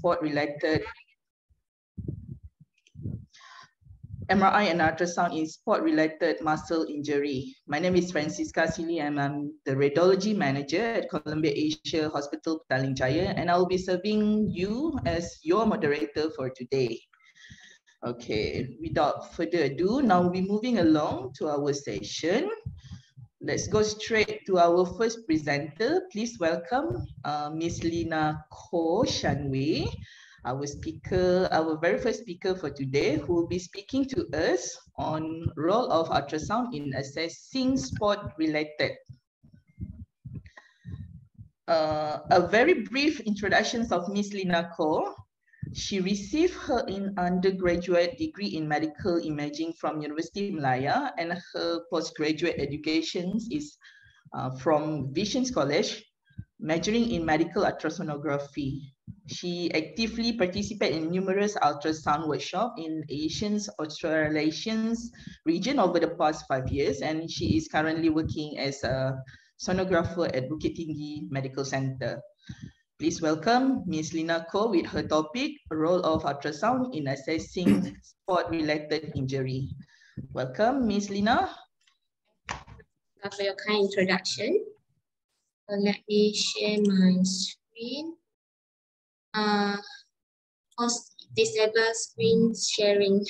sport-related MRI and ultrasound in sport-related muscle injury. My name is Francisca Sili and I'm um, the radiology manager at Columbia Asia Hospital Petaling Jaya and I'll be serving you as your moderator for today. Okay, without further ado, now we're moving along to our session. Let's go straight to our first presenter. Please welcome uh, Ms. Lina Ko Shanwei our speaker, our very first speaker for today, who will be speaking to us on role of ultrasound in assessing sport related. Uh, a very brief introduction of Miss Lina Ko. She received her in undergraduate degree in medical imaging from University Malaya and her postgraduate education is uh, from Visions College, majoring in medical ultrasonography. She actively participated in numerous ultrasound workshops in Asian Australasians region over the past five years, and she is currently working as a sonographer at Bukit Tinggi Medical Center. Please welcome Ms. Lina Ko with her topic, role of ultrasound in assessing sport-related injury. Welcome, Ms. Lina. Thank you For your kind introduction. So let me share my screen uh, disable screen sharing.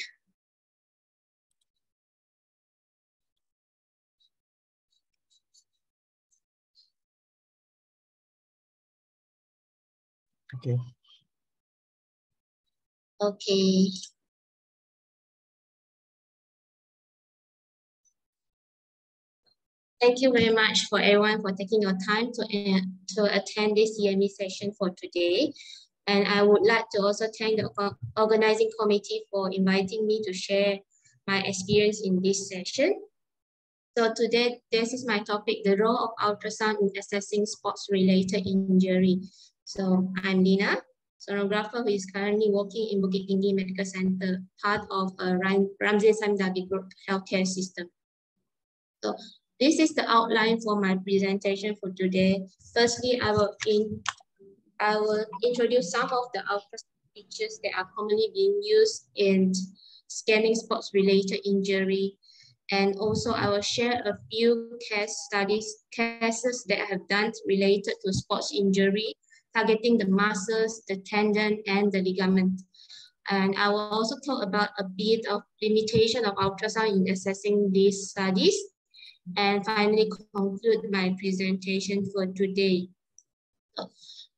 Okay. Okay. Thank you very much for everyone for taking your time to, uh, to attend this CME session for today. And I would like to also thank the organizing committee for inviting me to share my experience in this session. So today, this is my topic, the role of ultrasound in assessing sports-related injury. So I'm Lina, sonographer who is currently working in Bukit Tinggi Medical Center, part of uh, a Ramsay Sime Darby Group healthcare system. So this is the outline for my presentation for today. Firstly, I will in I will introduce some of the ultrasound features that are commonly being used in scanning sports-related injury. And also I will share a few case studies, cases that I have done related to sports injury, targeting the muscles, the tendon, and the ligament. And I will also talk about a bit of limitation of ultrasound in assessing these studies. And finally conclude my presentation for today.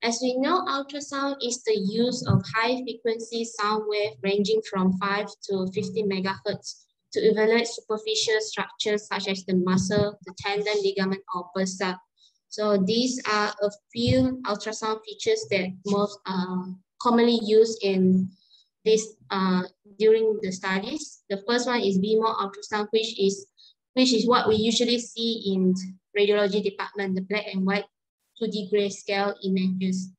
As we know, ultrasound is the use of high frequency sound wave ranging from 5 to 50 megahertz to evaluate superficial structures such as the muscle, the tendon, ligament, or bursa. So these are a few ultrasound features that most uh, commonly used in this uh, during the studies. The first one is B-mode ultrasound, which is which is what we usually see in radiology department, the black and white 2D grayscale images.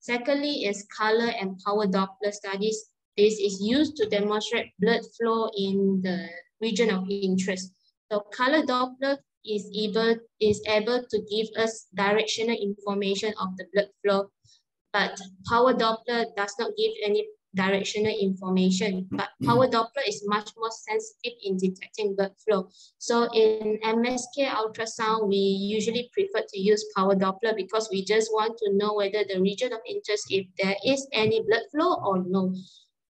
Secondly is color and power Doppler studies. This is used to demonstrate blood flow in the region of interest. So color Doppler is able, is able to give us directional information of the blood flow, but power Doppler does not give any directional information, but mm-hmm. power Doppler is much more sensitive in detecting blood flow. So in MSK ultrasound, we usually prefer to use power Doppler because we just want to know whether the region of interest, if there is any blood flow or no.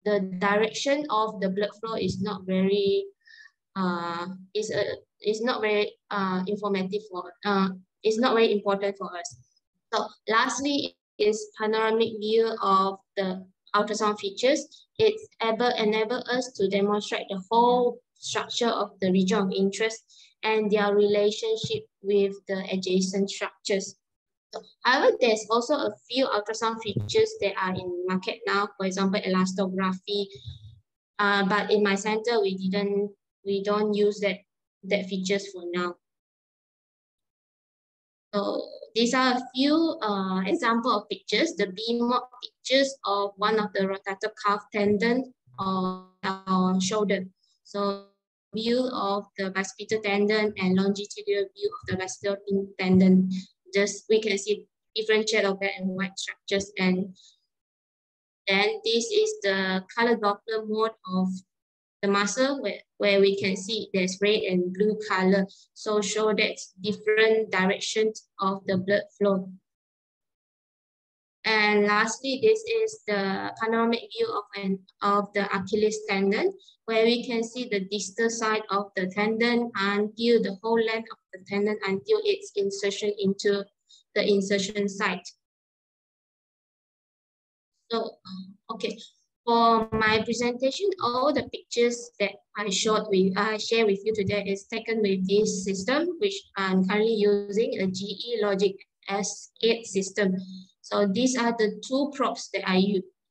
The direction of the blood flow is not very, uh, is a, is not very uh, informative for, uh, it's not very important for us. So lastly is panoramic view of the ultrasound features, it able, enable us to demonstrate the whole structure of the region of interest and their relationship with the adjacent structures. So, however, there's also a few ultrasound features that are in market now, for example, elastography. Uh, but in my center, we didn't, we don't use that, that features for now. So these are a few uh, example of pictures, the B-mode pictures of one of the rotator cuff tendon on our shoulder. So view of the bicipital tendon and longitudinal view of the bicipital tendon. Just we can see different shade of black and white structures and Then this is the color Doppler mode of the muscle where, where we can see there's red and blue color. So show that different directions of the blood flow. And lastly, this is the panoramic view of, an, of the Achilles tendon, where we can see the distal side of the tendon until the whole length of the tendon until its insertion into the insertion site. So, okay, for my presentation, all the pictures that I showed with, I share with you today is taken with this system, which I'm currently using a GE LOGIQ S8 system. So these are the two props that I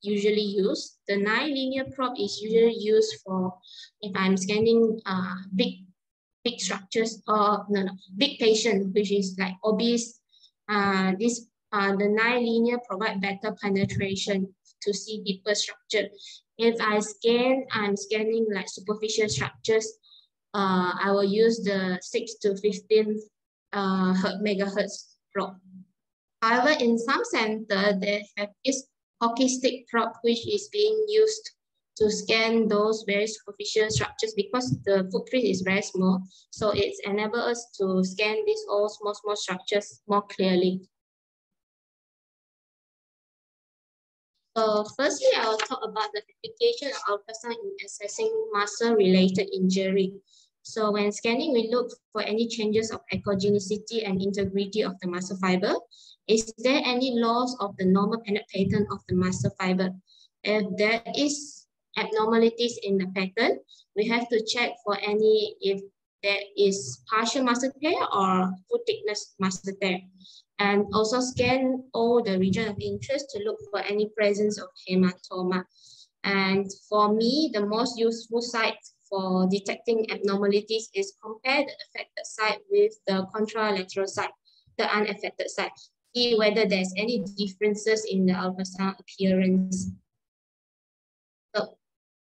usually use. The nine linear prop is usually used for if I'm scanning uh, big big structures or no, no, big patient, which is like obese. Uh, this uh, the nine linear provide better penetration to see deeper structure. If I scan, I'm scanning like superficial structures, uh, I will use the 6 to 15 uh, megahertz prop. However, in some center, they have this hockey stick prop, which is being used to scan those very superficial structures because the footprint is very small. So it's enable us to scan these all small, small structures more clearly. So firstly, I will talk about the application of ultrasound in assessing muscle-related injury. So when scanning, we look for any changes of echogenicity and integrity of the muscle fiber. Is there any loss of the normal pattern of the muscle fiber? If there is abnormalities in the pattern, we have to check for any if there is partial muscle tear or full thickness muscle tear. And also scan all the region of interest to look for any presence of hematoma. And for me, the most useful site for detecting abnormalities is compare the affected site with the contralateral site, the unaffected site see whether there's any differences in the ultrasound appearance. So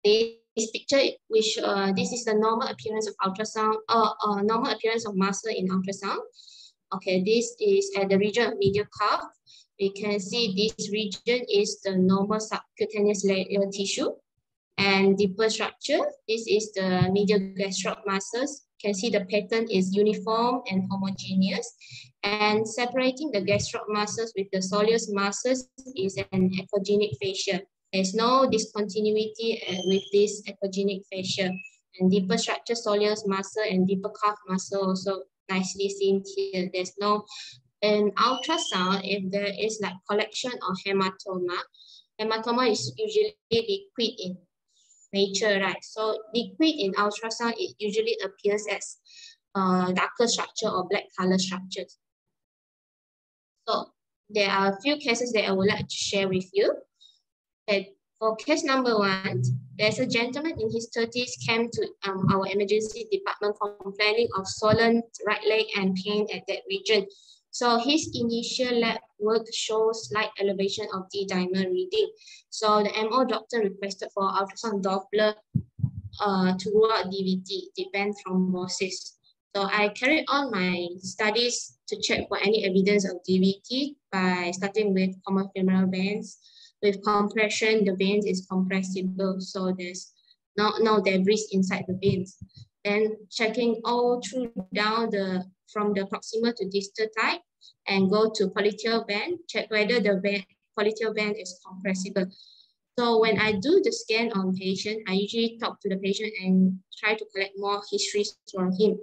this picture, which uh, this is the normal appearance of ultrasound, uh, uh, normal appearance of muscle in ultrasound. Okay, this is at the region of medial calf. We can see this region is the normal subcutaneous layer tissue and deeper structure. This is the medial gastrocnemius muscles can see the pattern is uniform and homogeneous. And separating the gastrocnemius muscles with the soleus muscles is an echogenic fascia. There's no discontinuity uh, with this echogenic fascia. And deeper structure soleus muscle and deeper calf muscle also nicely seen here. There's no, in ultrasound, if there is like collection of hematoma, hematoma is usually liquid in nature, right? So liquid in ultrasound, it usually appears as uh, darker structure or black color structures. So there are a few cases that I would like to share with you. And for case number one, there's a gentleman in his 30s came to um, our emergency department complaining of swollen right leg and pain at that region. So his initial lab work shows slight elevation of D-dimer reading. So the MO doctor requested for ultrasound Doppler uh, to rule out DVT, deep-vein thrombosis. So I carried on my studies to check for any evidence of DVT by starting with common femoral veins. With compression, the veins is compressible, so there's no, no debris inside the veins. Then checking all through down the from the proximal to distal type and go to popliteal band, check whether the band, popliteal band is compressible. So when I do the scan on patient, I usually talk to the patient and try to collect more histories from him,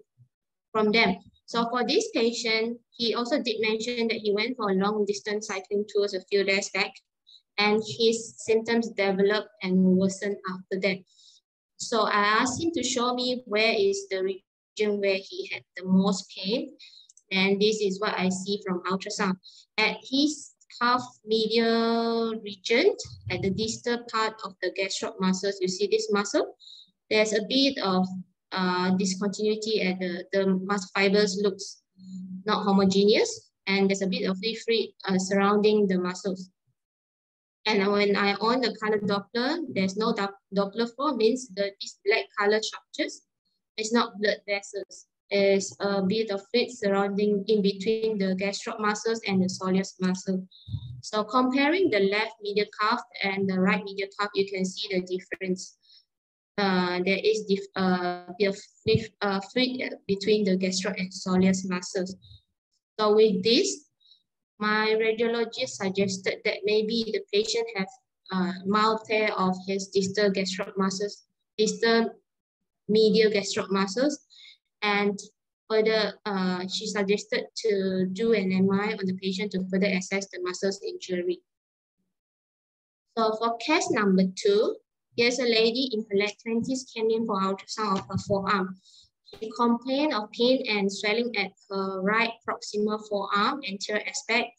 from them. So for this patient, he also did mention that he went for a long distance cycling tours a few days back and his symptoms developed and worsened after that. So I asked him to show me where is the region where he had the most pain. And this is what I see from ultrasound. At his calf medial region, at the distal part of the gastrocnemius muscles, you see this muscle? There's a bit of uh, discontinuity at the, the muscle fibers looks not homogeneous and there's a bit of leaf uh, surrounding the muscles. And when I on the color Doppler, there's no Doppler flow, means the these black color structures, it's not blood vessels. It's a bit of fluid surrounding in between the gastroc muscles and the soleus muscle. So comparing the left medial calf and the right medial calf, you can see the difference. Uh, there is dif uh, bit of fluid, uh, fluid between the gastroc and soleus muscles. So with this, my radiologist suggested that maybe the patient has uh, mild tear of his distal gastroc muscles, distal medial gastroc muscles, and further, uh, she suggested to do an MRI on the patient to further assess the muscles injury. So for case number two, here's a lady in her late 20s came in for ultrasound of her forearm. She complained of pain and swelling at her right proximal forearm anterior aspect,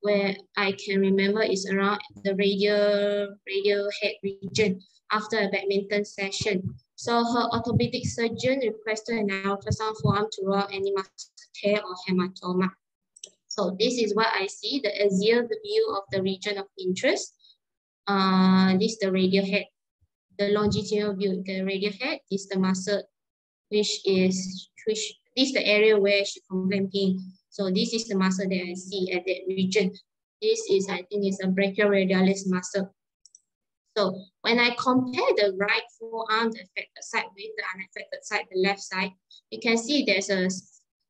where I can remember is around the radial, radial head region after a badminton session. So her orthopedic surgeon requested an ultrasound forearm to rule any muscle tear or hematoma. So this is what I see, the axial view of the region of interest. Uh, this is the radial head. The longitudinal view, the radial head is the muscle, which is, which this is the area where she complained pain. So this is the muscle that I see at that region. This is, I think, is a brachioradialis muscle. So when I compare the right forearm, the affected side with the unaffected side, the left side, you can see there's a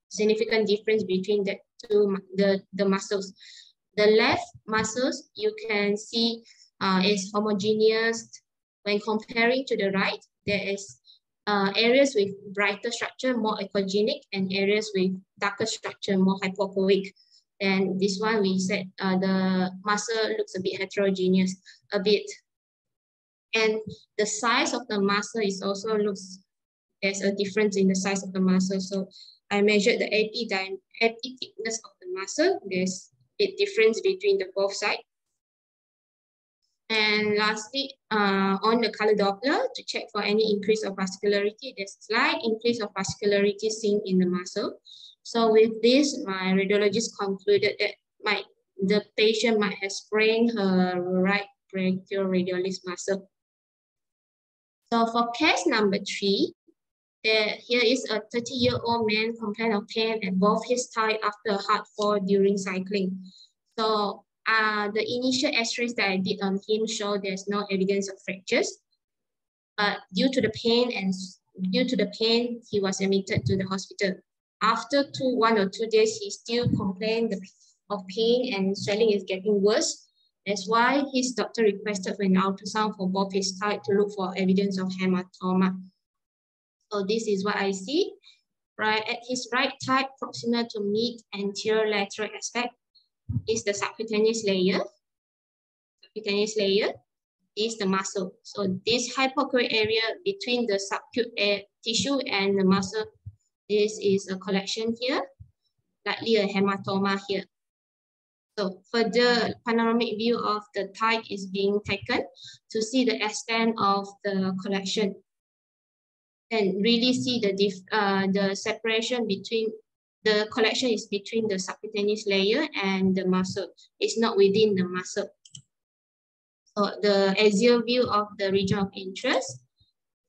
significant difference between the two the, the muscles. The left muscles, you can see uh, is homogeneous. When comparing to the right, there is uh, areas with brighter structure, more echogenic, and areas with darker structure, more hypoechoic. And this one, we said uh, the muscle looks a bit heterogeneous, a bit and the size of the muscle is also looks, there's a difference in the size of the muscle. So I measured the AP, AP thickness of the muscle. There's a difference between the both sides. And lastly, uh, on the color Doppler to check for any increase of vascularity, there's slight increase of vascularity seen in the muscle. So with this, my radiologist concluded that my the patient might have sprained her right brachial brachioradialis muscle. So for case number three, there, here is a 30-year-old man complained of pain at both his thigh after a hard fall during cycling. So uh, the initial x-rays that I did on him show there's no evidence of fractures. But due to the pain and due to the pain, he was admitted to the hospital. After two, one or two days, he still complained of pain and swelling is getting worse. That's why his doctor requested for an ultrasound for both his thigh to look for evidence of hematoma. So this is what I see. Right at his right thigh, proximal to mid anterior lateral aspect, is the subcutaneous layer. Subcutaneous layer is the muscle. So this hypoechoic area between the subcutaneous tissue and the muscle, this is a collection here, likely a hematoma here. So further panoramic view of the thigh is being taken to see the extent of the collection and really see the uh, the separation between the collection is between the subcutaneous layer and the muscle. It's not within the muscle. So the axial view of the region of interest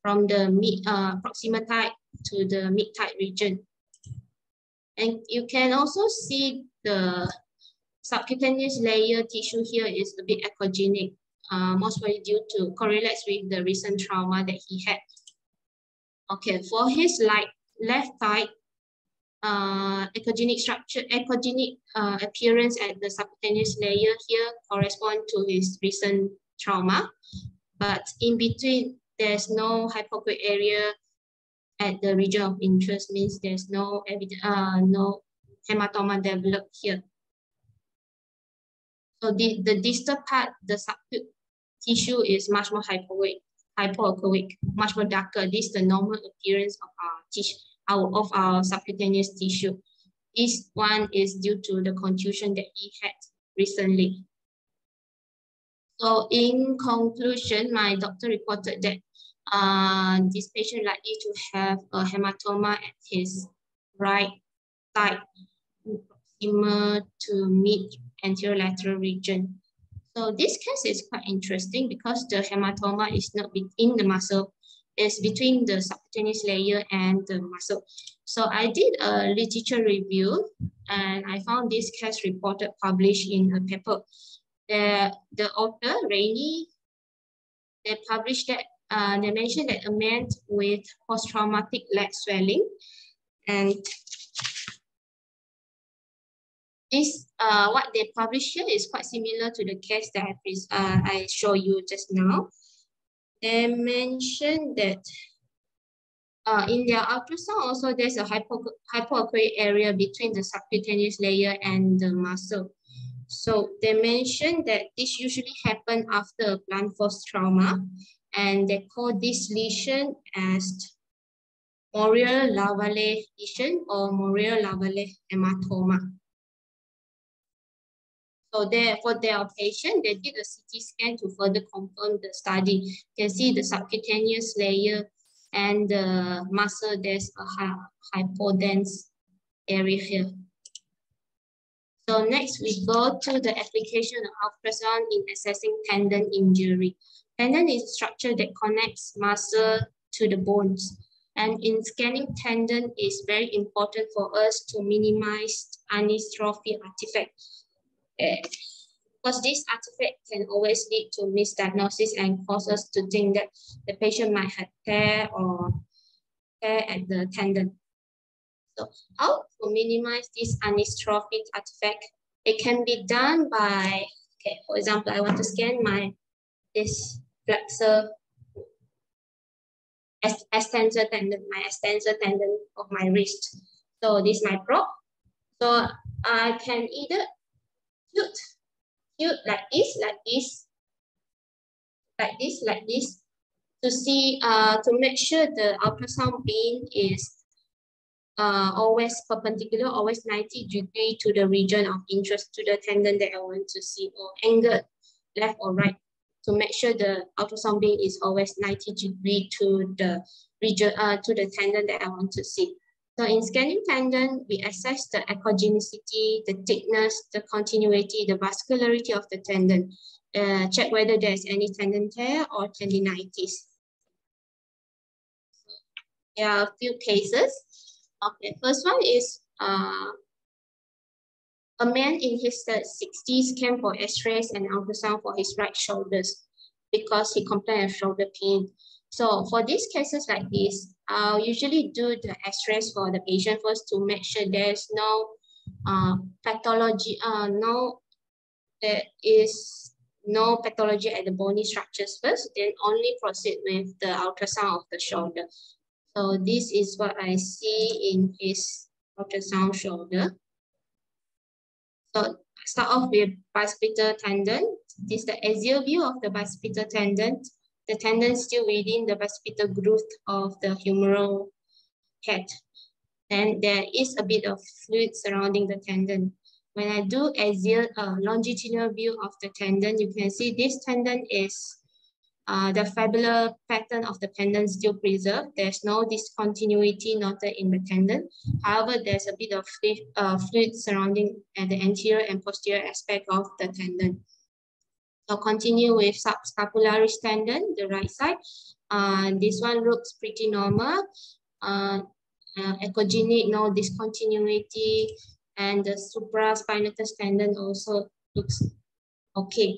from the mid uh, proximal thigh to the mid thigh region. And you can also see the subcutaneous layer tissue here is a bit echogenic, uh, most probably due to correlates with the recent trauma that he had. Okay, for his like left thigh, uh, echogenic structure, echogenic uh, appearance at the subcutaneous layer here correspond to his recent trauma. But in between, there's no hypoechoic area at the region of interest, means there's no evidence, uh, no hematoma developed here. So the, the distal part, the subcut tissue is much more hypoechoic, hypoechoic, much more darker. This is the normal appearance of our tissue, our, of our subcutaneous tissue. This one is due to the contusion that he had recently. So in conclusion, my doctor reported that uh, this patient likely to have a hematoma at his right side, proximal to mid anterolateral region. So this case is quite interesting because the hematoma is not within the muscle, is between the subcutaneous layer and the muscle. So I did a literature review and I found this case reported published in a paper. The, the author, Rainey, they published that, uh, they mentioned that a man with post-traumatic leg swelling and this, uh, what they published here is quite similar to the case that I, uh, I show you just now. They mentioned that uh, in their ultrasound also there's a hypo area between the subcutaneous layer and the muscle. So they mentioned that this usually happen after a blunt force trauma and they call this lesion as Morel-Lavallée lesion or Morel-Lavallée hematoma. So there, for their patient, they did a CT scan to further confirm the study. You can see the subcutaneous layer and the muscle, there's a hypodense area here. So next we go to the application of ultrasound in assessing tendon injury. Tendon is a structure that connects muscle to the bones. And in scanning tendon is very important for us to minimize anisotrophy artifacts because this artifact can always lead to misdiagnosis and cause us to think that the patient might have tear or tear at the tendon. So how to minimize this anisotrophic artifact? It can be done by, okay, for example, I want to scan my this flexor extensor tendon, my extensor tendon of my wrist. So this is my probe. So I can either tilt, tilt like this, like this, like this, like this, to see, uh, to make sure the ultrasound beam is uh, always perpendicular, always 90 degree to the region of interest to the tendon that I want to see, or angled left or right, to make sure the ultrasound beam is always 90 degree to the region, uh, to the tendon that I want to see. So in scanning tendon, we assess the echogenicity, the thickness, the continuity, the vascularity of the tendon. Uh, check whether there's any tendon tear or tendinitis. There are a few cases. Okay, first one is uh, a man in his 60s came for x-rays and ultrasound for his right shoulders because he complained of shoulder pain. So for these cases like this, I'll usually do the x-rays for the patient first to make sure there's no uh, pathology, uh, no, there is no pathology at the bony structures first, then only proceed with the ultrasound of the shoulder. So this is what I see in his ultrasound shoulder. So start off with bicipital tendon. This is the axial view of the bicipital tendon the tendon still within the bicipital groove of the humeral head. And there is a bit of fluid surrounding the tendon. When I do axial uh, longitudinal view of the tendon, you can see this tendon is uh, the fibrillar pattern of the tendon still preserved. There's no discontinuity noted in the tendon. However, there's a bit of fluid, uh, fluid surrounding at the anterior and posterior aspect of the tendon. So continue with subscapularis tendon, the right side. Uh, this one looks pretty normal. Uh, uh, echogenic, no discontinuity, and the supraspinatus tendon also looks okay.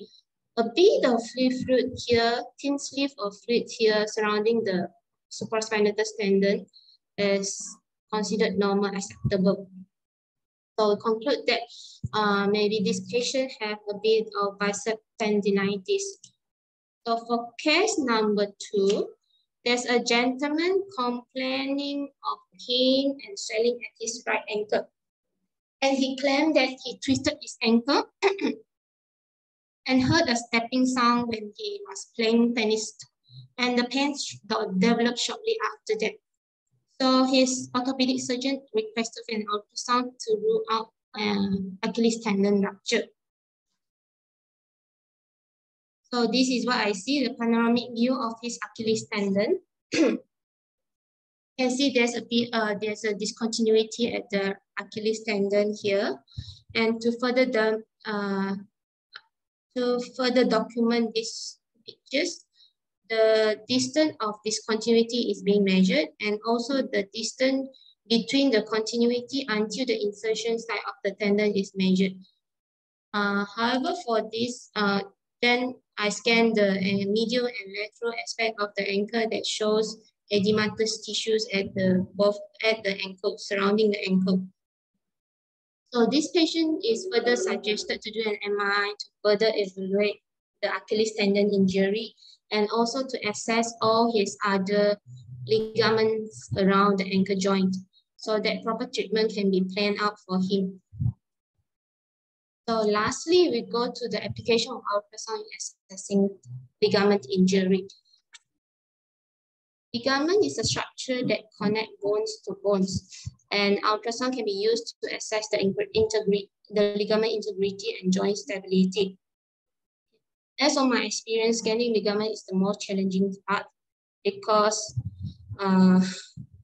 A bit of fluid here, thin sleeve of fluid here surrounding the supraspinatus tendon is considered normal, acceptable. So we conclude that uh, maybe this patient have a bit of bicep tendinitis. So for case number two, there's a gentleman complaining of pain and swelling at his right ankle. And he claimed that he twisted his ankle and heard a stepping sound when he was playing tennis. And the pain developed shortly after that. So his orthopedic surgeon requested an ultrasound to rule out um, Achilles tendon rupture. So this is what I see, the panoramic view of his Achilles tendon. you can see there's a bit, uh, there's a discontinuity at the Achilles tendon here. And to further the, uh, to further document these pictures, the distance of discontinuity is being measured and also the distance between the continuity until the insertion site of the tendon is measured. Uh, however, for this, uh, then I scan the uh, medial and lateral aspect of the ankle that shows edematous tissues at the both at the ankle, surrounding the ankle. So this patient is further suggested to do an MRI to further evaluate the Achilles tendon injury and also to assess all his other ligaments around the ankle joint so that proper treatment can be planned out for him. So lastly, we go to the application of ultrasound in assessing ligament injury. Ligament is a structure that connects bones to bones, and ultrasound can be used to assess the, the ligament integrity and joint stability. As on my experience, scanning ligament is the most challenging part because uh,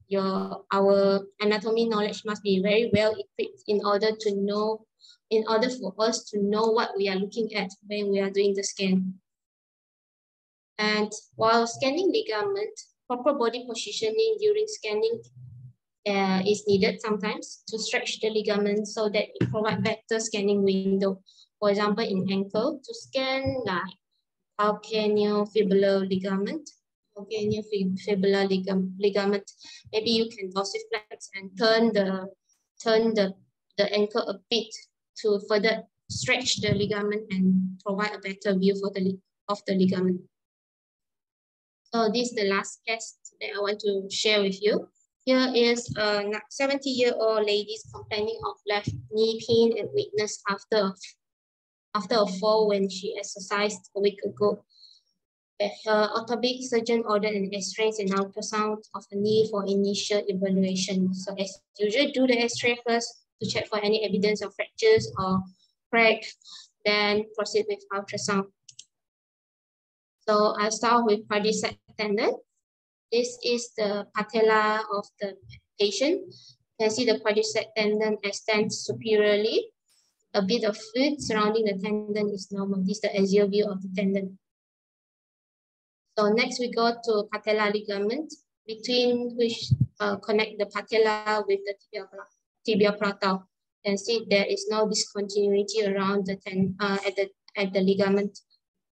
your our anatomy knowledge must be very well equipped in order to know, in order for us to know what we are looking at when we are doing the scan. And while scanning ligament, proper body positioning during scanning uh, is needed sometimes to stretch the ligament so that it provide better scanning window for example, in ankle, to scan like calcaneofibular ligament, calcaneofibular ligam ligament. Maybe you can dorsiflex and turn the turn the, the ankle a bit to further stretch the ligament and provide a better view for the of the ligament. So this is the last test that I want to share with you. Here is a 70-year-old lady complaining of left knee pain and weakness after after a fall when she exercised a week ago. Eh, her orthopedic surgeon ordered an X-ray and ultrasound of the knee for initial evaluation. So as usual, do the X-ray first to check for any evidence of fractures or crack, then proceed with ultrasound. So I'll start with quadricep tendon. This is the patella of the patient. You can see the quadricep tendon extends superiorly a bit of fluid surrounding the tendon is normal. This is the axial view of the tendon. So next we go to patella ligament, between which uh, connect the patella with the tibia, tibia prata. And see there is no discontinuity around the ten, uh, at the at the ligament.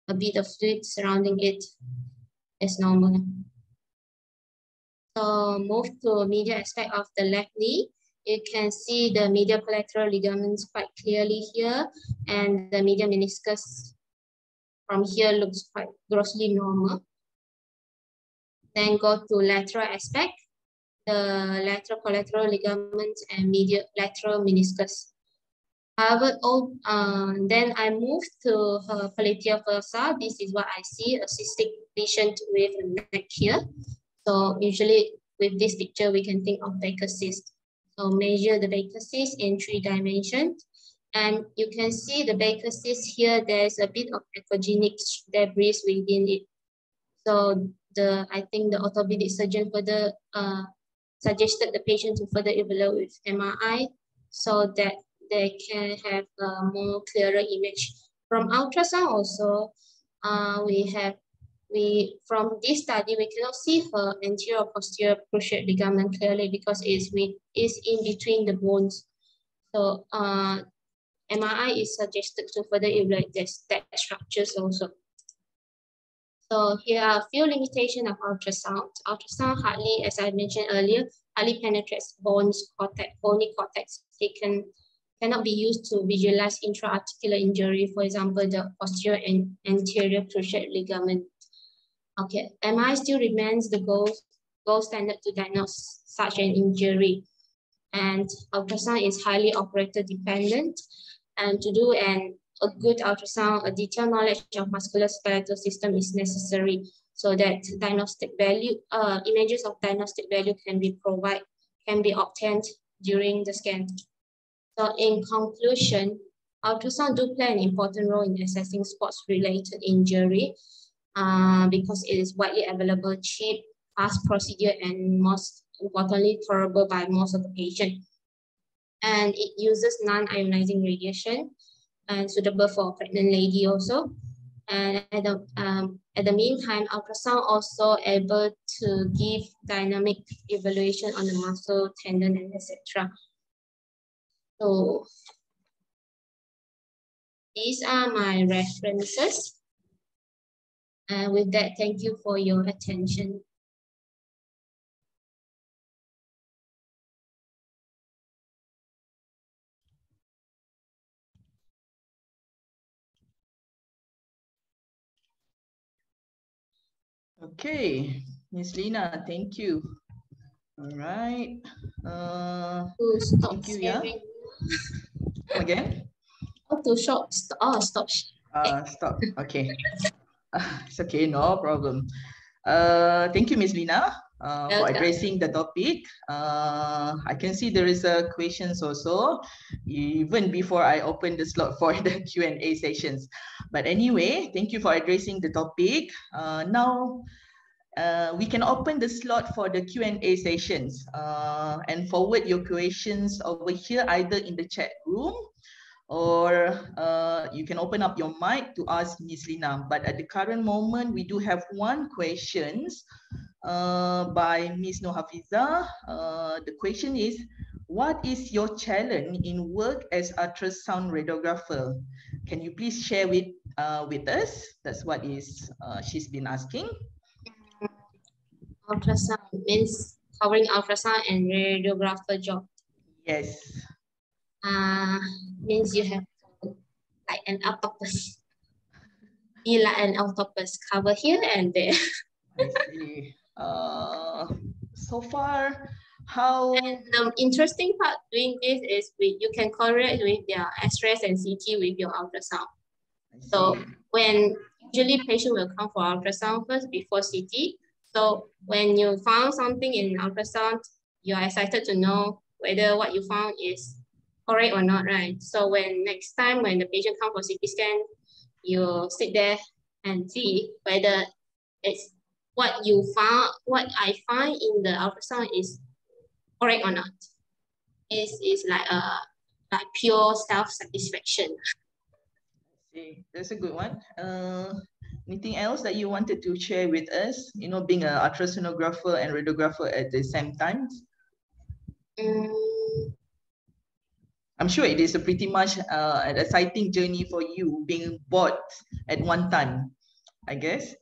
A bit of fluid surrounding it is normal. So move to medial aspect of the left knee you can see the medial collateral ligaments quite clearly here and the medial meniscus from here looks quite grossly normal. Then go to lateral aspect, the lateral collateral ligaments and medial lateral meniscus. However, all, uh, then I move to her popliteal fossa. This is what I see, a cystic patient with a neck here. So usually with this picture, we can think of Baker cyst. So measure the cyst in three dimensions. And you can see the cyst here, there's a bit of echogenic debris within it. So the I think the orthopedic surgeon further uh, suggested the patient to further evaluate with MRI so that they can have a more clearer image. From ultrasound also, uh, we have we from this study we cannot see her anterior posterior cruciate ligament clearly because it's with is in between the bones. So uh, MRI is suggested to further evaluate this that structures also. So here are a few limitations of ultrasound. Ultrasound hardly, as I mentioned earlier, hardly penetrates bones, cortex, bony cortex. It can cannot be used to visualize intra-articular injury, for example, the posterior and anterior cruciate ligament Okay, MRI still remains the gold, gold standard to diagnose such an injury. And ultrasound is highly operator dependent. And to do an, a good ultrasound, a detailed knowledge of musculoskeletal system is necessary so that diagnostic value, uh, images of diagnostic value can be provide, can be obtained during the scan. So in conclusion, ultrasound do play an important role in assessing sports-related injury uh, because it is widely available, cheap, fast procedure, and most importantly, tolerable by most of the patient. And it uses non-ionizing radiation and suitable for pregnant lady also. And at the, um, at the meantime, ultrasound also able to give dynamic evaluation on the muscle, tendon, and etc. So these are my references. And with that, thank you for your attention. Okay, Miss Lina, thank you. All right. Uh, to stop thank you, yeah. Again? Oh, to stop. Oh, stop. Uh, stop. Okay. It's okay, no problem. Uh, thank you, Miss Lina, uh, for addressing the topic. Uh, I can see there is a questions also, even before I open the slot for the Q&A sessions. But anyway, thank you for addressing the topic. Uh, now, uh, we can open the slot for the Q&A sessions uh, and forward your questions over here, either in the chat room or uh, you can open up your mic to ask Ms. Lina. But at the current moment, we do have one questions uh, by Ms. Nohafiza. Uh, the question is, what is your challenge in work as ultrasound radiographer? Can you please share with, uh, with us? That's what is uh, she's been asking. Ultrasound means covering ultrasound and radiographer job. Yes uh, means you have like an octopus. Be like an octopus, cover here and there. I see. Uh, so far, how? And the interesting part doing this is we, you can correlate with their X-rays and CT with your ultrasound. So when usually patient will come for ultrasound first before CT. So when you found something in ultrasound, you are excited to know whether what you found is correct or not, right? So when next time when the patient comes for CT scan, you sit there and see whether it's what you found, what I find in the ultrasound is correct or not. Is is like a like pure self-satisfaction. See, that's a good one. Uh, anything else that you wanted to share with us? You know, being an ultrasonographer and radiographer at the same time. Um, I'm sure it is a pretty much uh, an exciting journey for you being bored at one time, I guess.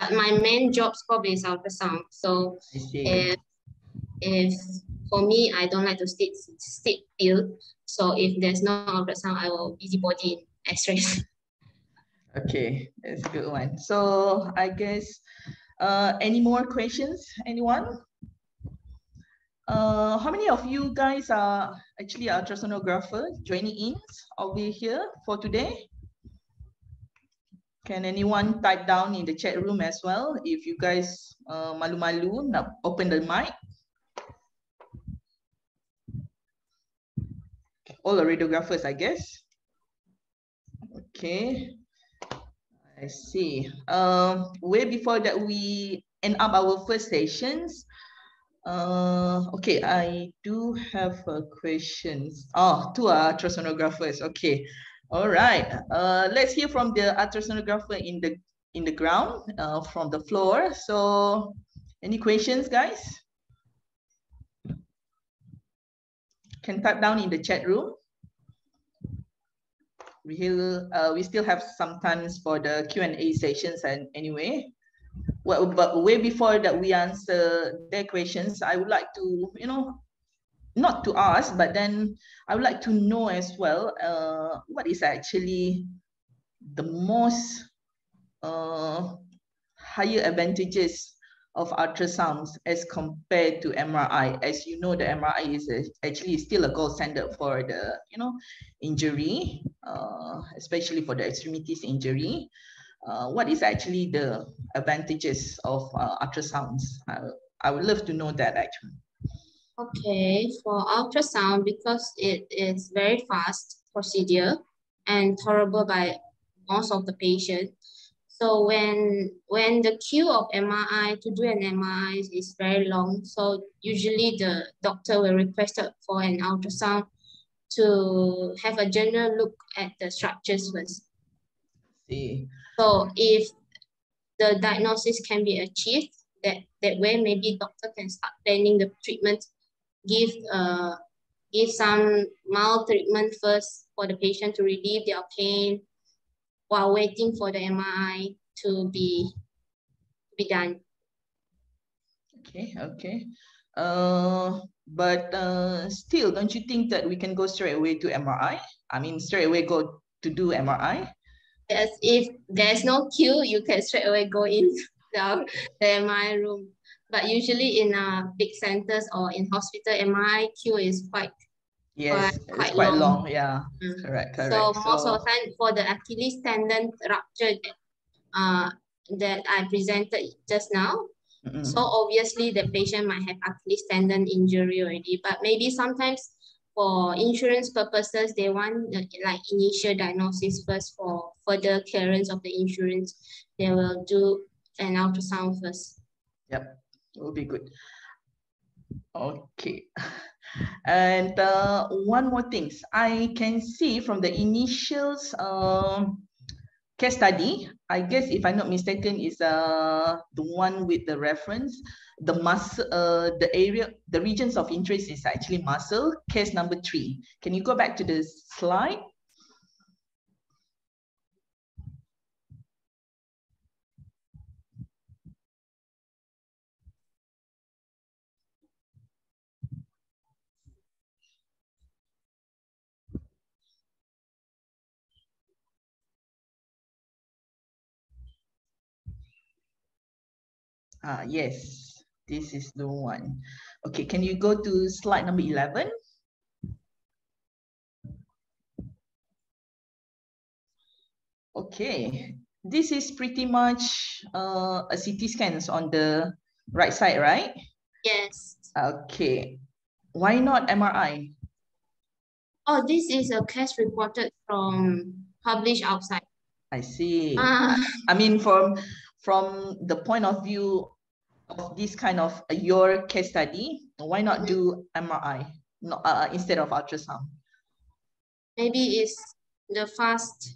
But my main job scope is ultrasound. So if, if for me, I don't like to sit, sit still. So if there's no ultrasound, I will busybody in x-rays. Okay, that's a good one. So I guess, uh, any more questions, anyone? Uh, how many of you guys are actually ultrasonographer joining in over here for today? Can anyone type down in the chat room as well if you guys uh, malu-malu uh, open the mic? All the radiographers, I guess. Okay, I see. Um, way before that we end up our first sessions, uh, okay, I do have a questions. Oh, two ultrasonographers. Okay, all right. Uh, let's hear from the ultrasonographer in the in the ground, uh, from the floor. So, any questions, guys? Can type down in the chat room. We will. Uh, we still have some times for the Q and A sessions, and anyway well, but way before that we answer their questions, I would like to, you know, not to ask, but then I would like to know as well, uh, what is actually the most uh, higher advantages of ultrasounds as compared to MRI. As you know, the MRI is a, actually still a gold standard for the, you know, injury, uh, especially for the extremities injury uh, what is actually the advantages of uh, ultrasounds? I, I would love to know that actually. Okay, for ultrasound, because it is very fast procedure and tolerable by most of the patient. So when when the queue of MRI to do an MRI is very long, so usually the doctor will request for an ultrasound to have a general look at the structures first. see. So if the diagnosis can be achieved, that, that way maybe doctor can start planning the treatment, give uh, give some mild treatment first for the patient to relieve their pain while waiting for the MRI to be be done. Okay, okay. Uh, but uh, still, don't you think that we can go straight away to MRI? I mean, straight away go to do MRI? Yes, if there's no queue, you can straight away go in the, the MRI room. But usually in uh, big centers or in hospital, MRI queue is quite Yes, quite, quite, quite long. long. Yeah, mm. correct, correct. So, so most of the time for the Achilles tendon rupture that, uh, that I presented just now, mm -hmm. so obviously the patient might have Achilles tendon injury already, but maybe sometimes for insurance purposes, they want uh, like initial diagnosis first for further clearance of the insurance. They will do an ultrasound first. Yep, it will be good. Okay. And uh, one more thing, I can see from the initials um, case study, I guess if I'm not mistaken, is uh, the one with the reference, the muscle, uh, the area, the regions of interest is actually muscle, case number three. Can you go back to the slide? Ah, yes, this is the one. Okay, can you go to slide number 11? Okay, this is pretty much uh, a CT scans on the right side, right? Yes. Okay, why not MRI? Oh, this is a case reported from published outside. I see. Uh, I mean, from from the point of view of this kind of uh, your case study, why not do MRI not, uh, instead of ultrasound? Maybe it's the fast.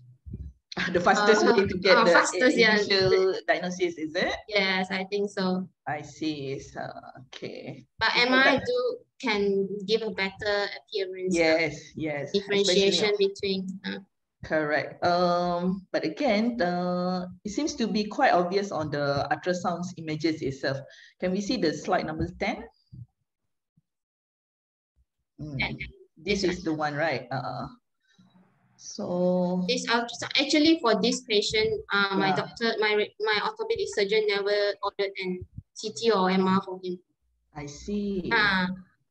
the fastest uh, way to get uh, the fastest, initial yeah. diagnosis, is it? Yes, I think so. I see. So, okay. But MRI do can give a better appearance. Yes, yes. Differentiation between. Uh, Correct. Um, but again, the it seems to be quite obvious on the ultrasound images itself. Can we see the slide number 10? Mm. This is the one, right? Uh, so this ultrasound actually for this patient, uh, yeah. my doctor, my my orthopedic surgeon never ordered an CT or MR for him. I see. Uh,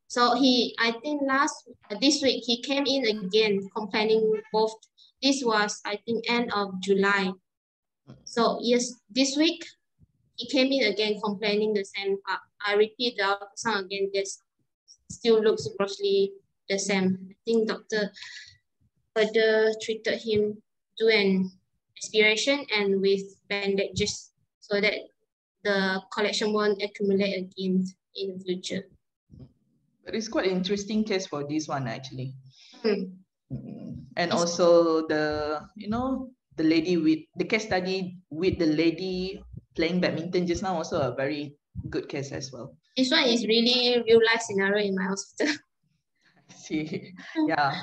so he, I think last this week he came in again complaining both this was, I think, end of July. So yes, this week he came in again complaining the same. I repeat the ultrasound again. This still looks grossly the same. I think doctor further treated him to an aspiration and with bandages so that the collection won't accumulate again in the future. But it's quite an interesting case for this one actually. Hmm. And also the, you know, the lady with the case study with the lady playing badminton just now also a very good case as well. This one is really real life scenario in my hospital. I see. Yeah.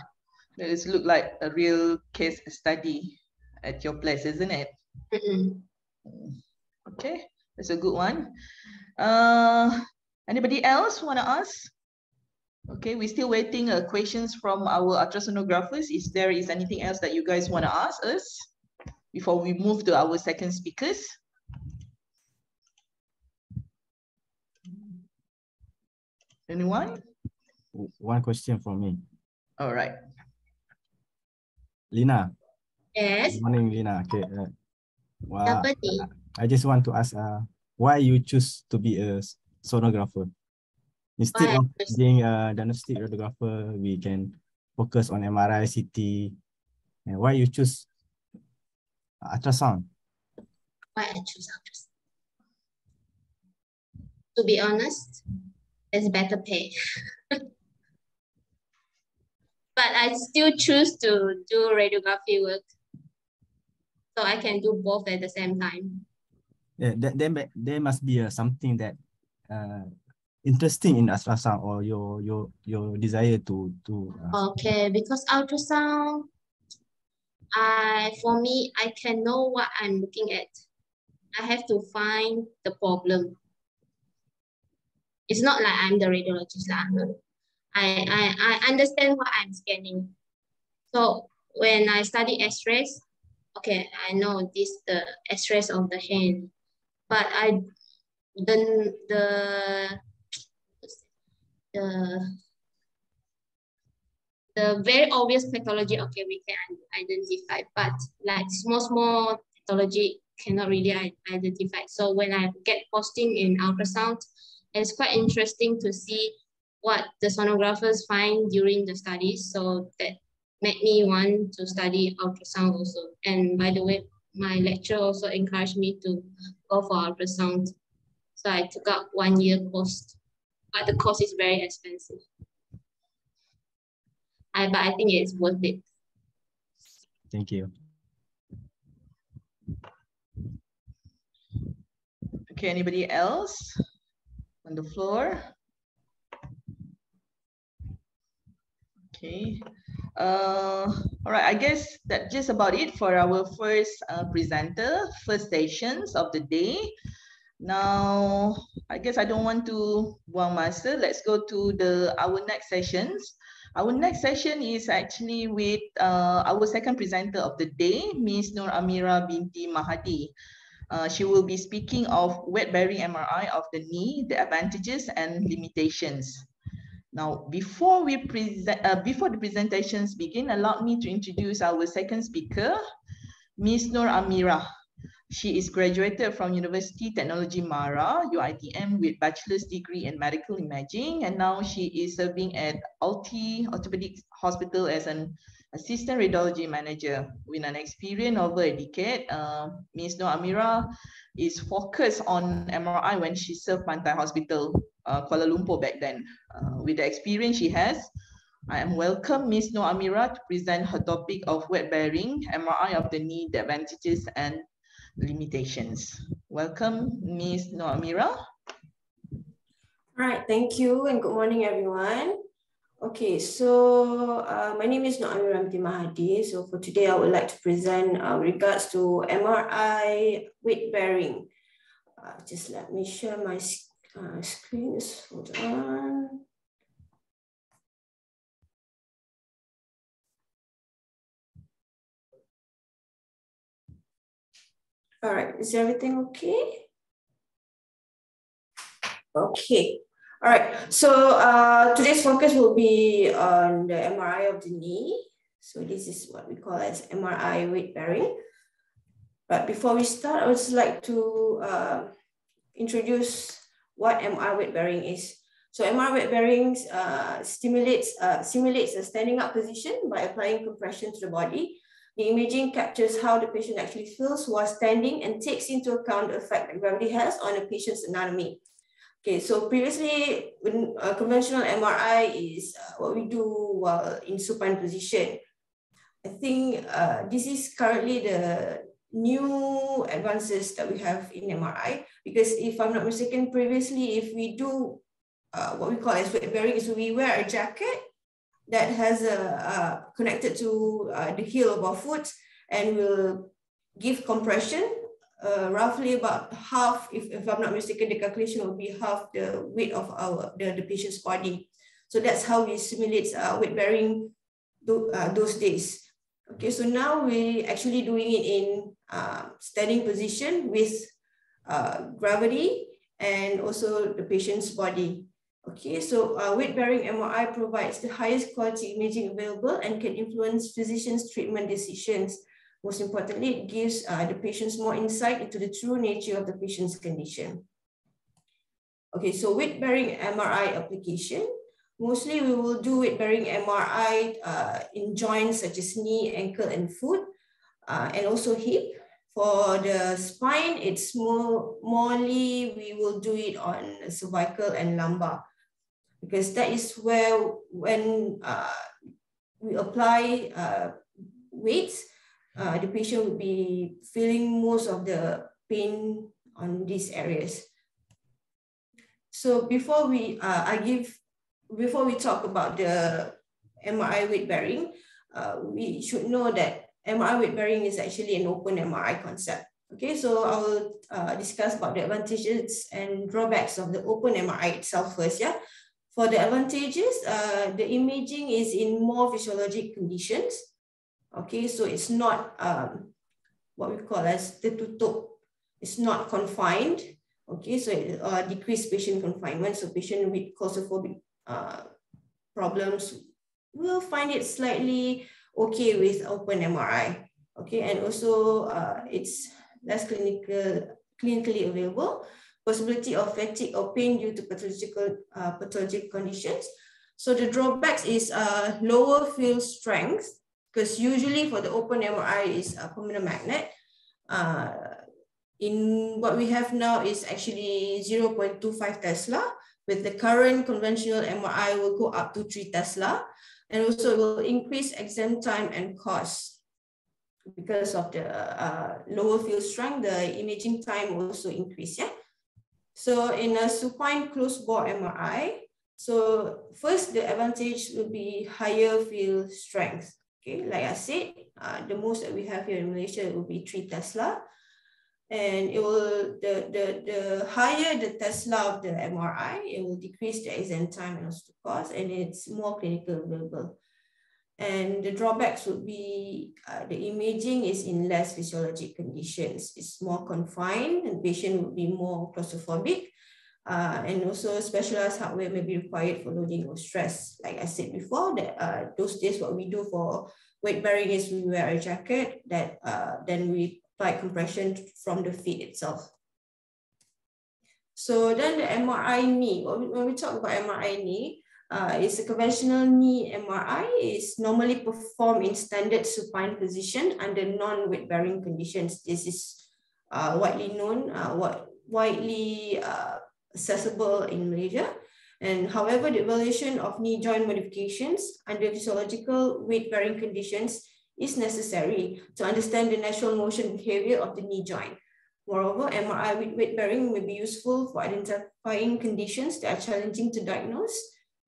It look like a real case study at your place, isn't it? Mm -mm. Okay, that's a good one. Uh, anybody else want to ask? Okay, we're still waiting uh, questions from our ultrasonographers. Is there is anything else that you guys want to ask us before we move to our second speakers? Anyone? One question for me. All right. Lina. Yes. Good morning, Lina. Okay. Uh, well, I just want to ask uh, why you choose to be a sonographer? Instead of being a diagnostic radiographer, we can focus on MRI, CT. And why you choose ultrasound? Why I choose ultrasound? To be honest, it's better pay. but I still choose to do radiography work. so I can do both at the same time. Yeah, there, there must be uh, something that uh, interesting in ultrasound or your your your desire to to. Uh... Okay, because ultrasound, I for me I can know what I'm looking at. I have to find the problem. It's not like I'm the radiologist. I, I, I understand what I'm scanning. So when I study X-rays, okay, I know this the X-rays of the hand, but I the the the the very obvious pathology, okay, we can identify, but like small, small pathology cannot really identify. So when I get posting in ultrasound, it's quite interesting to see what the sonographers find during the studies. So that made me want to study ultrasound also. And by the way, my lecturer also encouraged me to go for ultrasound. So I took up one year course, but the cost is very expensive. I, but I think it's worth it. Thank you. Okay, anybody else on the floor? Okay. Uh, all right, I guess that's just about it for our first uh, presenter, first stations of the day. Now, I guess I don't want to buang masa. Let's go to the our next sessions. Our next session is actually with uh, our second presenter of the day, Ms. Nur Amira binti Mahadi. Uh, she will be speaking of weight bearing MRI of the knee, the advantages and limitations. Now, before we present, uh, before the presentations begin, allow me to introduce our second speaker, Ms. Nur Amira. She is graduated from University Technology Mara, UITM, with bachelor's degree in medical imaging, and now she is serving at ALTY Orthopedic Hospital as an assistant radiology manager. With an experience over a decade, uh, Ms. Nur Amira is focused on MRI when she served Pantai Hospital, uh, Kuala Lumpur back then. Uh, with the experience she has, I am welcome Ms. Nur Amira to present her topic of weight bearing, MRI of the knee, the advantages and limitations. Welcome, Ms. Nur Amira. All right, thank you and good morning, everyone. Okay, so uh, my name is Nur Amira Mahadi. So for today, I would like to present uh, regards to MRI weight bearing. Uh, just let me share my uh, screen. Hold on. All right, is everything okay? Okay. All right, so uh, today's focus will be on the MRI of the knee. So this is what we call as MRI weight bearing. But before we start, I would just like to uh, introduce what MRI weight bearing is. So MRI weight bearing uh, stimulates, uh, simulates a standing up position by applying compression to the body the imaging captures how the patient actually feels while standing and takes into account the effect that gravity has on a patient's anatomy. Okay, so previously, when, uh, conventional MRI is uh, what we do while in supine position. I think uh, this is currently the new advances that we have in MRI because if I'm not mistaken, previously, if we do uh, what we call as weight bearing, is we wear a jacket that has a uh, connected to uh, the heel of our foot and will give compression uh, roughly about half, if, if I'm not mistaken, the calculation will be half the weight of our the, the patient's body. So that's how we simulate uh, weight bearing do, uh, those days. Okay, so now we actually doing it in uh, standing position with uh, gravity and also the patient's body. Okay, so uh, weight-bearing MRI provides the highest quality imaging available and can influence physicians' treatment decisions. Most importantly, it gives uh, the patients more insight into the true nature of the patient's condition. Okay, so weight-bearing MRI application. Mostly we will do weight-bearing MRI uh, in joints such as knee, ankle, and foot, uh, and also hip. For the spine, it's more, morely we will do it on cervical and lumbar because that is where when uh, we apply uh, weights, uh, the patient would be feeling most of the pain on these areas. So before we, uh, I give, before we talk about the MRI weight bearing, uh, we should know that MRI weight bearing is actually an open MRI concept. Okay, so I will uh, discuss about the advantages and drawbacks of the open MRI itself first. Yeah, for the advantages, uh, the imaging is in more physiologic conditions. Okay, so it's not um, what we call as the tertutup. It's not confined. Okay, so it uh, decreased patient confinement. So patient with claustrophobic uh, problems will find it slightly okay with open MRI. Okay, and also uh, it's less clinical, clinically available, possibility of fatigue or pain due to pathological, uh, pathologic conditions. So the drawbacks is uh, lower field strength, because usually for the open MRI is a permanent magnet. Uh, in what we have now is actually 0.25 Tesla. With the current conventional MRI will go up to 3 Tesla. And also it will increase exam time and cost because of the uh, lower field strength, the imaging time also increase. Yeah. So in a supine closed bore MRI, so first the advantage will be higher field strength. Okay, like I said, uh, the most that we have here in Malaysia will be three Tesla. And it will, the, the, the higher the Tesla of the MRI, it will decrease the exam time and also cost, and it's more clinical available. And the drawbacks would be uh, the imaging is in less physiologic conditions. It's more confined and patient would be more claustrophobic. Uh, and also specialized hardware may be required for loading or stress. Like I said before, that uh, those days what we do for weight bearing is we wear a jacket that uh, then we apply compression from the feet itself. So then the MRI knee, when we talk about MRI knee, uh, is a conventional knee MRI is normally performed in standard supine position under non-weight bearing conditions. This is uh, widely known, uh, what widely uh, accessible in Malaysia. And however, the evaluation of knee joint modifications under physiological weight bearing conditions is necessary to understand the natural motion behavior of the knee joint. Moreover, MRI with weight bearing may be useful for identifying conditions that are challenging to diagnose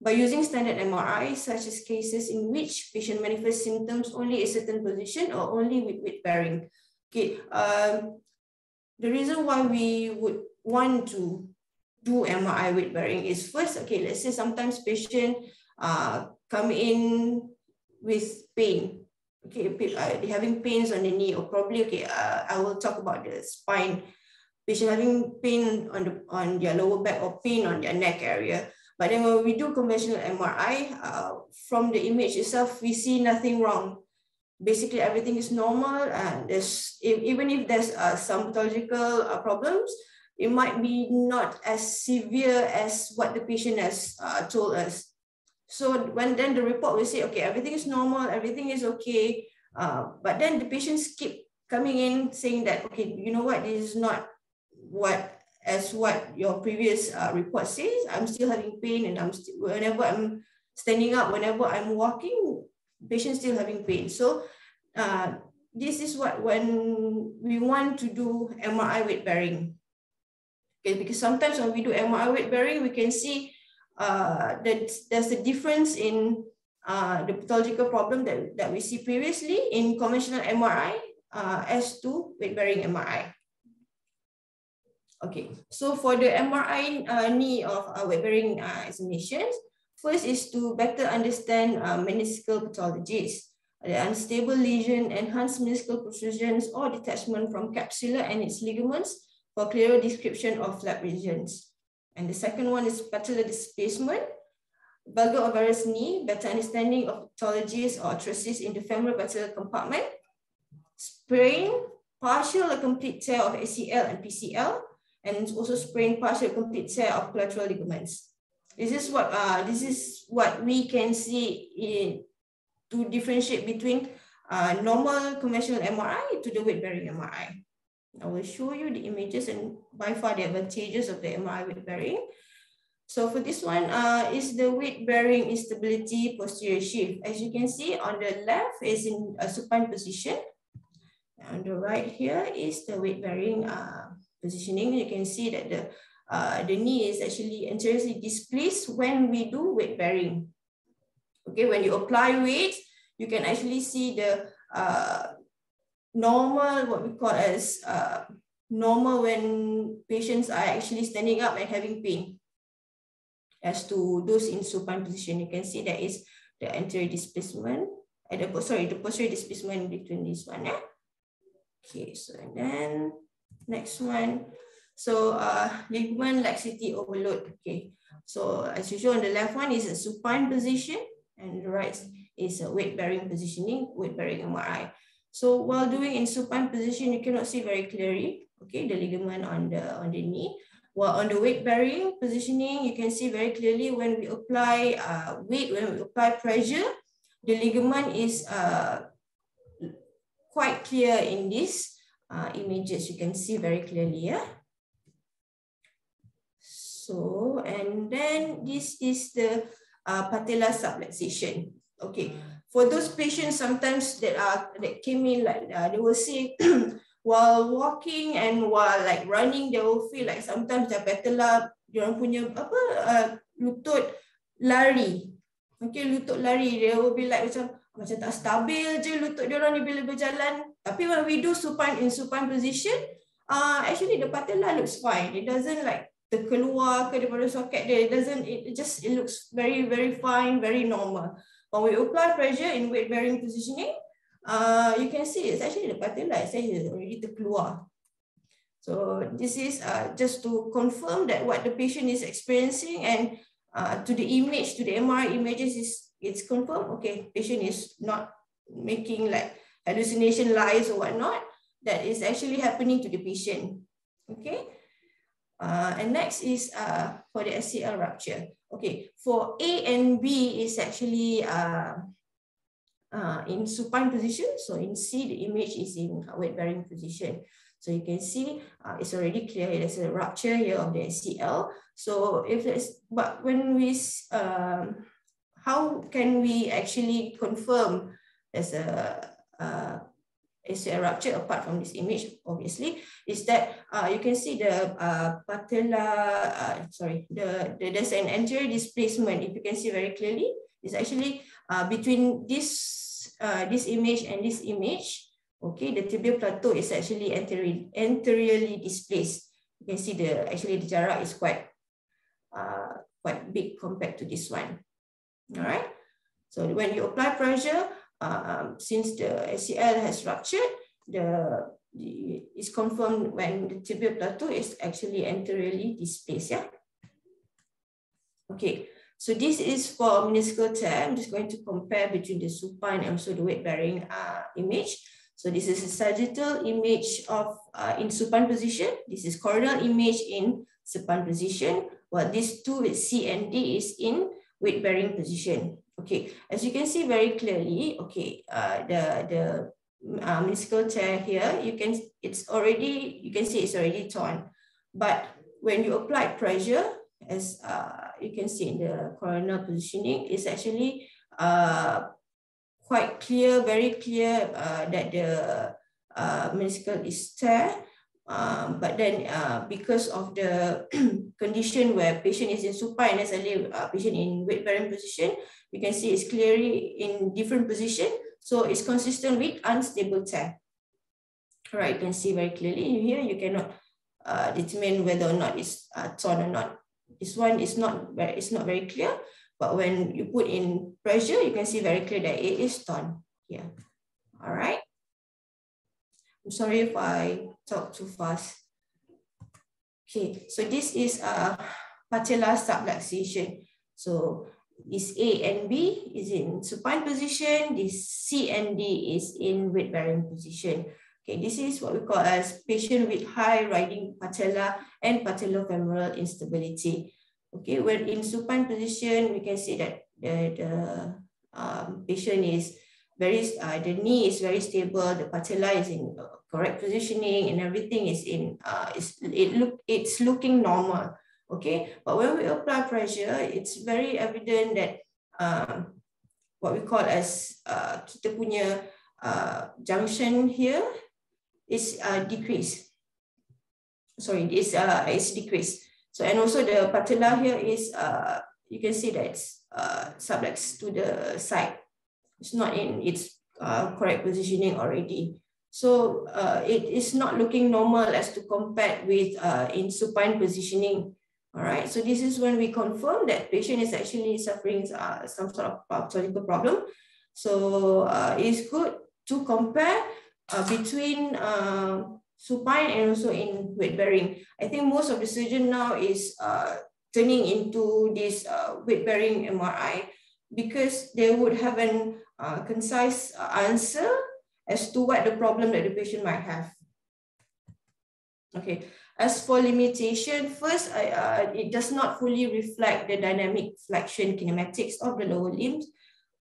by using standard MRI, such as cases in which patient manifests symptoms only a certain position or only with weight bearing. Okay, um, the reason why we would want to do MRI weight bearing is first, okay, let's say sometimes patient uh, come in with pain. Okay, uh, having pains on the knee or probably, okay, uh, I will talk about the spine. Patient having pain on, the, on their lower back or pain on their neck area. But then when we do conventional MRI, uh, from the image itself, we see nothing wrong. Basically, everything is normal. And there's, if, even if there's uh, some pathological uh, problems, it might be not as severe as what the patient has uh, told us. So when then the report will say, okay, everything is normal, everything is okay. Uh, but then the patients keep coming in saying that, okay, you know what, this is not what as what your previous uh, report says, I'm still having pain and I'm still, whenever I'm standing up, whenever I'm walking, patient still having pain. So uh, this is what when we want to do MRI weight bearing. Okay, because sometimes when we do MRI weight bearing, we can see uh, that there's a difference in uh, the pathological problem that, that we see previously in conventional MRI uh, as to weight bearing MRI. Okay, so for the MRI uh, knee of uh, weight bearing uh, examinations, first is to better understand uh, meniscal pathologies. The unstable lesion, enhanced meniscal protrusions or detachment from capsula and its ligaments for clearer description of flap regions. And the second one is patellar displacement, valgus or varus knee, better understanding of pathologies or arthrosis in the femoral patellar compartment, sprain, partial or complete tear of ACL and PCL, and also sprain partial complete tear of collateral ligaments. This is what uh, this is what we can see in to differentiate between uh, normal conventional MRI to the weight bearing MRI. I will show you the images and by far the advantages of the MRI weight bearing. So for this one uh, is the weight bearing instability posterior shift. As you can see on the left is in a supine position On the right here is the weight bearing uh, positioning. You can see that the uh, the knee is actually anteriorly displaced when we do weight bearing. Okay, when you apply weight, you can actually see the uh, normal, what we call as uh, normal when patients are actually standing up and having pain. As to those in supine position, you can see there is the anterior displacement, uh, the, sorry, the posterior displacement between this one. Eh? Okay, so and then next one. So uh, ligament laxity overload. Okay, so as usual on the left one is a supine position and the right is a weight bearing positioning, weight bearing MRI. So while doing in supine position, you cannot see very clearly, okay, the ligament on the, on the knee. While on the weight bearing positioning, you can see very clearly when we apply uh, weight, when we apply pressure, the ligament is uh, quite clear in these uh, images. You can see very clearly, yeah? So, and then this is the uh, patella subluxation. Okay, for those patients sometimes that are that came in like uh, they will say while walking and while like running, they will feel like sometimes their patella, orang punya apa uh, lutut lari. Okay, lutut lari. They will be like macam macam tak stabil je lutut dia orang ni bila berjalan. Tapi when we do supine in supine position, uh, actually the patella looks fine. It doesn't like terkeluar ke daripada socket dia. It doesn't, it just, it looks very, very fine, very normal. When we apply pressure in weight bearing positioning, uh, you can see it's actually the patella is already terkeluar. So this is uh, just to confirm that what the patient is experiencing and uh, to the image, to the MRI images is it's confirmed. Okay, patient is not making like hallucination lies or whatnot. That is actually happening to the patient. Okay. Uh, and next is uh, for the ACL rupture. Okay, for A and B is actually uh, uh, in supine position. So in C, the image is in weight bearing position. So you can see uh, it's already clear. There's a rupture here of the ACL. So if there's, but when we, um, how can we actually confirm there's a, uh, is a rupture apart from this image, obviously, is that uh, you can see the uh, patella, uh, sorry, the, the, there's an anterior displacement, if you can see very clearly, it's actually uh, between this, uh, this image and this image, okay, the tibial plateau is actually anterior, anteriorly displaced. You can see the, actually the jarak is quite, uh, quite big compared to this one, all right? So when you apply pressure, um, since the ACL has ruptured, the, the is confirmed when the tibial plateau is actually anteriorly displaced. Yeah. Okay. So this is for meniscal tear. I'm just going to compare between the supine and also the weight bearing uh, image. So this is a sagittal image of uh, in supine position. This is coronal image in supine position. While this two with C and D is in weight bearing position. Okay, as you can see very clearly, okay, uh, the the uh, meniscal tear here, you can it's already you can see it's already torn, but when you apply pressure, as uh, you can see in the coronal positioning, it's actually uh, quite clear, very clear uh, that the uh, meniscal is tear. Um, but then uh, because of the condition where patient is in supine, as a uh, patient in weight bearing position, you can see it's clearly in different position. So it's consistent with unstable tear. All right, you can see very clearly here, you cannot uh, determine whether or not it's uh, torn or not. This one is not very, it's not very clear, but when you put in pressure, you can see very clear that it is torn here. All right. I'm sorry if I talk too fast. Okay, so this is a uh, patella subluxation. So this A and B is in supine position, this C and D is in weight bearing position. Okay, this is what we call as patient with high riding patella and patellofemoral instability. Okay, when in supine position, we can see that the, the um, patient is very, uh, the knee is very stable, the patella is in correct positioning and everything is in, uh, is, it look, it's looking normal okay? But when we apply pressure, it's very evident that um, what we call as uh, kita punya uh, junction here, is uh, decreased. Sorry, this uh, is decreased. So and also the patella here is uh, you can see that it's uh, subluxed to the side. It's not in its uh, correct positioning already. So uh, it is not looking normal as to compare with uh, in supine positioning. All right, so this is when we confirm that patient is actually suffering uh, some sort of pathological problem. So uh, it's good to compare uh, between uh, supine and also in weight bearing. I think most of the surgeon now is uh, turning into this uh, weight bearing MRI because they would have a uh, concise answer as to what the problem that the patient might have. Okay, as for limitation, first, I, uh, it does not fully reflect the dynamic flexion kinematics of the lower limbs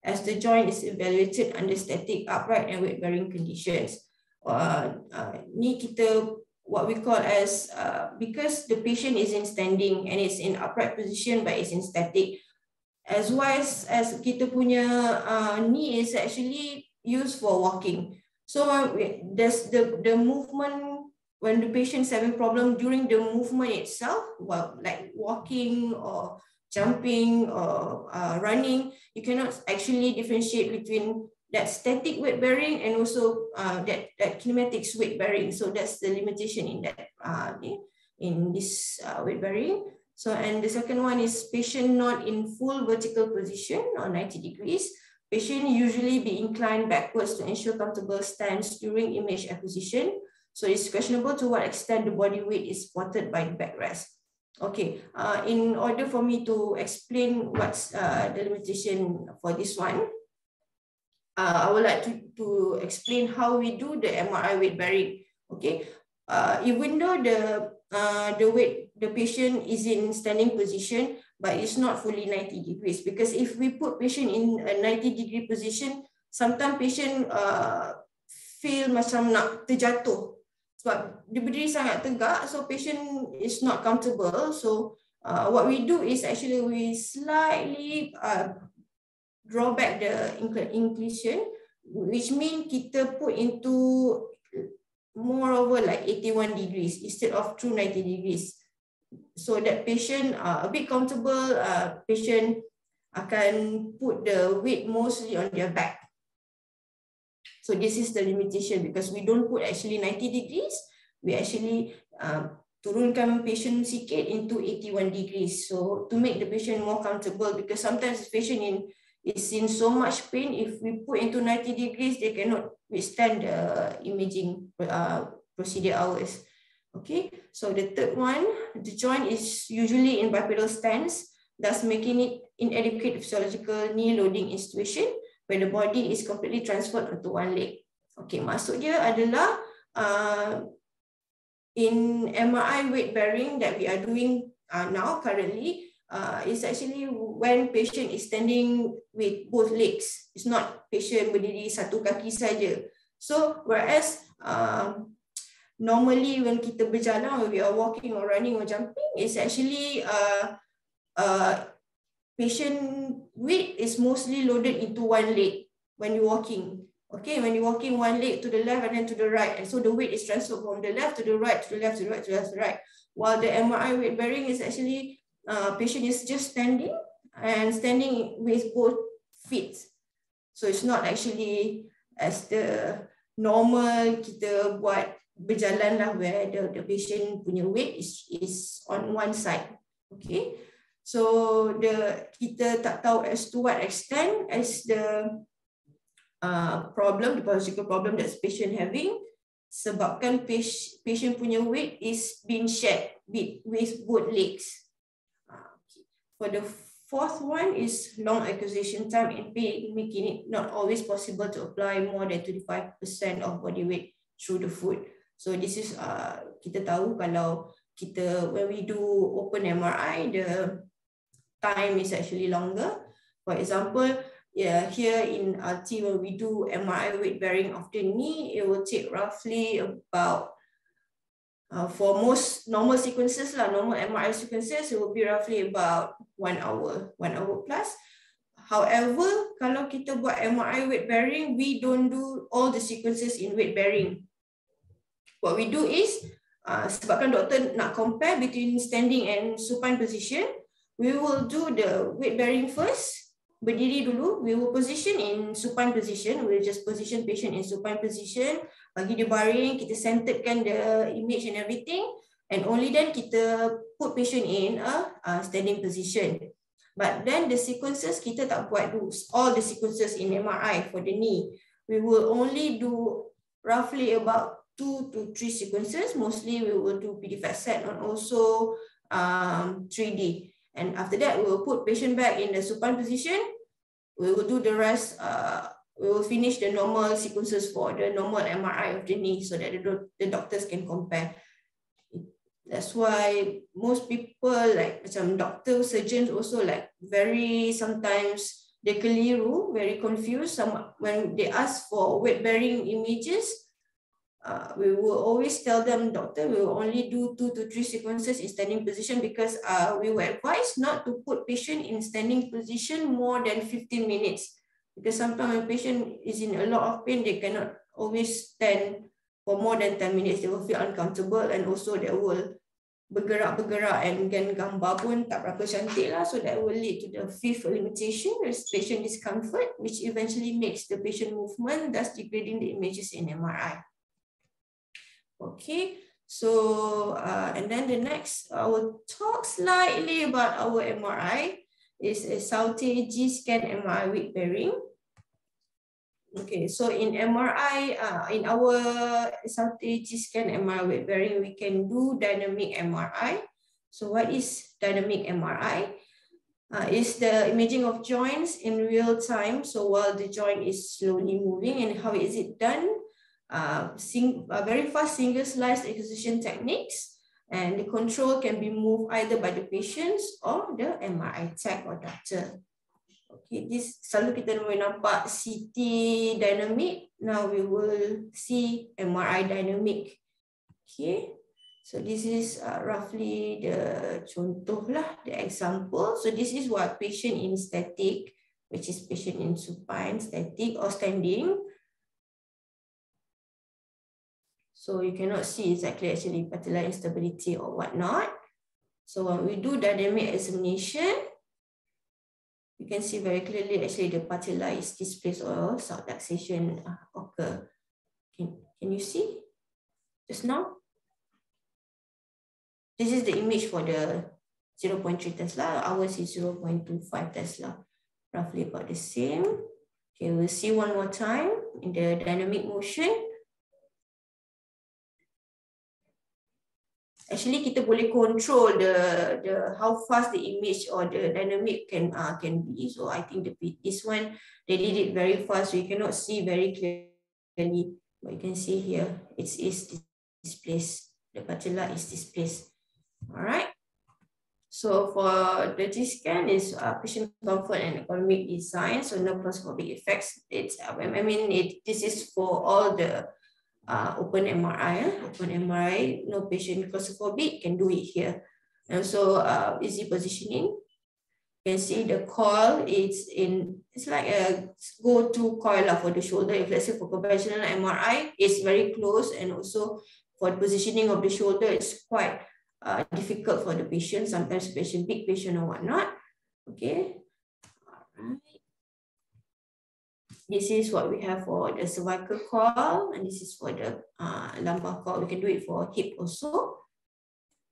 as the joint is evaluated under static, upright, and weight-bearing conditions. Uh, uh, ni kita what we call as uh, because the patient is in standing and it's in upright position but it's in static as well as, as kita punya uh, knee is actually used for walking so uh, there's the the movement when the patient is having problem during the movement itself well like walking or jumping or uh, running you cannot actually differentiate between that static weight bearing and also uh, that, that kinematics weight bearing. So that's the limitation in that uh, in this uh, weight bearing. So and the second one is patient not in full vertical position or 90 degrees. Patient usually be inclined backwards to ensure comfortable stance during image acquisition. So it's questionable to what extent the body weight is supported by the backrest. Okay, uh, in order for me to explain what's uh, the limitation for this one, uh, I would like to, to explain how we do the MRI weight bearing. Okay, uh, even though the uh, the weight the patient is in standing position, but it's not fully 90 degrees because if we put patient in a 90 degree position, sometimes patient uh, feel macam nak terjatuh sebab dia berdiri sangat tegak, so patient is not comfortable. So uh, what we do is actually we slightly uh, draw back the inclusion, which mean kita put into moreover like 81 degrees instead of true 90 degrees. So that patient uh, a bit comfortable, uh, patient akan put the weight mostly on their back. So this is the limitation because we don't put actually 90 degrees, we actually uh, turunkan patient sikit into 81 degrees. So to make the patient more comfortable because sometimes patient in is in so much pain. If we put into 90 degrees, they cannot withstand the imaging uh, procedure hours. Okay, so the third one, the joint is usually in bipedal stance, thus making it inadequate physiological knee loading institution where the body is completely transferred onto one leg. Okay, maksud dia adalah uh, in MRI weight bearing that we are doing uh, now currently, uh, is actually when patient is standing with both legs. It's not patient berdiri satu kaki saja. So whereas um, normally when kita berjalan, when we are walking or running or jumping, it's actually uh, uh, patient weight is mostly loaded into one leg when you're walking. Okay, when you're walking one leg to the left and then to the right. And so the weight is transferred from the left to the right, to the left, to the right, to the left, to the right. While the MRI weight bearing is actually uh, patient is just standing and standing with both feet. So it's not actually as the normal kita buat berjalan lah where the, the patient punya weight is, is on one side. Okay. So the kita tak tahu as to what extent as the uh, problem, the pathological problem that patient having sebabkan patient, patient punya weight is being shared with, with both legs. For the fourth one is long acquisition time in pain, making it not always possible to apply more than 25% of body weight through the foot. So this is uh, kita tahu kalau kita when we do open MRI, the time is actually longer. For example, yeah, here in RT when we do MRI weight bearing of the knee, it will take roughly about uh, for most normal sequences lah, normal MRI sequences, it will be roughly about one hour, one hour plus. However, kalau kita buat MRI weight bearing, we don't do all the sequences in weight bearing. What we do is, uh, sebabkan doktor nak compare between standing and supine position, we will do the weight bearing first. Berdiri dulu, we will position in supine position. We will just position patient in supine position. Bagi dia baring, kita centeredkan the image and everything. And only then kita put patient in a, a standing position. But then the sequences kita tak buat do all the sequences in MRI for the knee. We will only do roughly about two to three sequences. Mostly we will do PDFAT set and also um, 3D. And after that, we will put patient back in the supine position. We will do the rest. Uh, we will finish the normal sequences for the normal MRI of the knee so that the, the doctors can compare. That's why most people like macam doctor, surgeons also like very sometimes they keliru, very confused. Some when they ask for weight bearing images, uh, we will always tell them, doctor, we will only do two to three sequences in standing position because uh, we were advised not to put patient in standing position more than 15 minutes. Because sometimes when patient is in a lot of pain, they cannot always stand for more than 10 minutes, they will feel uncomfortable and also they will bergerak-bergerak and kan gambar pun tak berapa cantik lah. So that will lead to the fifth limitation, patient discomfort, which eventually makes the patient movement, thus degrading the images in MRI. Okay, so uh, and then the next, I will talk slightly about our MRI. is a Esaote G-scan MRI weight bearing. Okay, so in MRI, uh, in our SLT scan MRI weight bearing, we can do dynamic MRI. So what is dynamic MRI? Uh, is the imaging of joints in real time. So while the joint is slowly moving and how is it done? Uh, sing, uh, very fast single slice excision techniques and the control can be moved either by the patients or the MRI tech or doctor. Okay, this selalu kita nampak CT dynamic. Now we will see MRI dynamic. Okay, so this is uh, roughly the contoh lah, the example. So this is what patient in static, which is patient in supine, static or standing. So you cannot see exactly actually patellar instability or whatnot. So when we do dynamic examination, you can see very clearly actually the patella is displaced or subluxation uh, occur. Can, can you see just now? This is the image for the 0.3 Tesla. Ours is 0.25 Tesla, roughly about the same. Okay, we'll see one more time in the dynamic motion. Actually kita boleh control the the how fast the image or the dynamic can uh, can be. So I think the this one they did it very fast. So you cannot see very clearly. But you can see here, it is displaced. The patella is displaced. All right. So for the G-scan is uh, patient comfort and economic design. So no claustrophobia effects. It's I mean it. This is for all the uh, open MRI, eh? open MRI, no patient claustrophobic, can do it here. And so uh, easy positioning. You can see the coil it's in, it's like a go-to coil for the shoulder. If let's say for conventional MRI, it's very close and also for positioning of the shoulder, it's quite uh, difficult for the patient, sometimes patient, big patient or whatnot. Okay. All right. This is what we have for the cervical coil, and this is for the uh, lumbar coil. We can do it for hip also.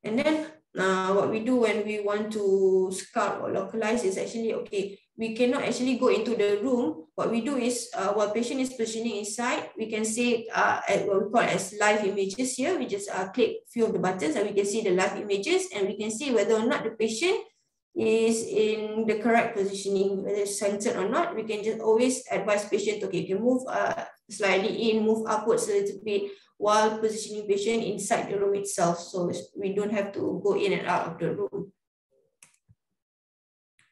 And then uh, what we do when we want to sculpt or localize is actually, okay, we cannot actually go into the room. What we do is, uh, while patient is positioning inside, we can see uh, at what we call as live images here. We just uh, click few of the buttons and we can see the live images and we can see whether or not the patient is in the correct positioning, whether it's centered or not, we can just always advise patient, okay, you can move uh, slightly in, move upwards a little bit while positioning patient inside the room itself. So we don't have to go in and out of the room.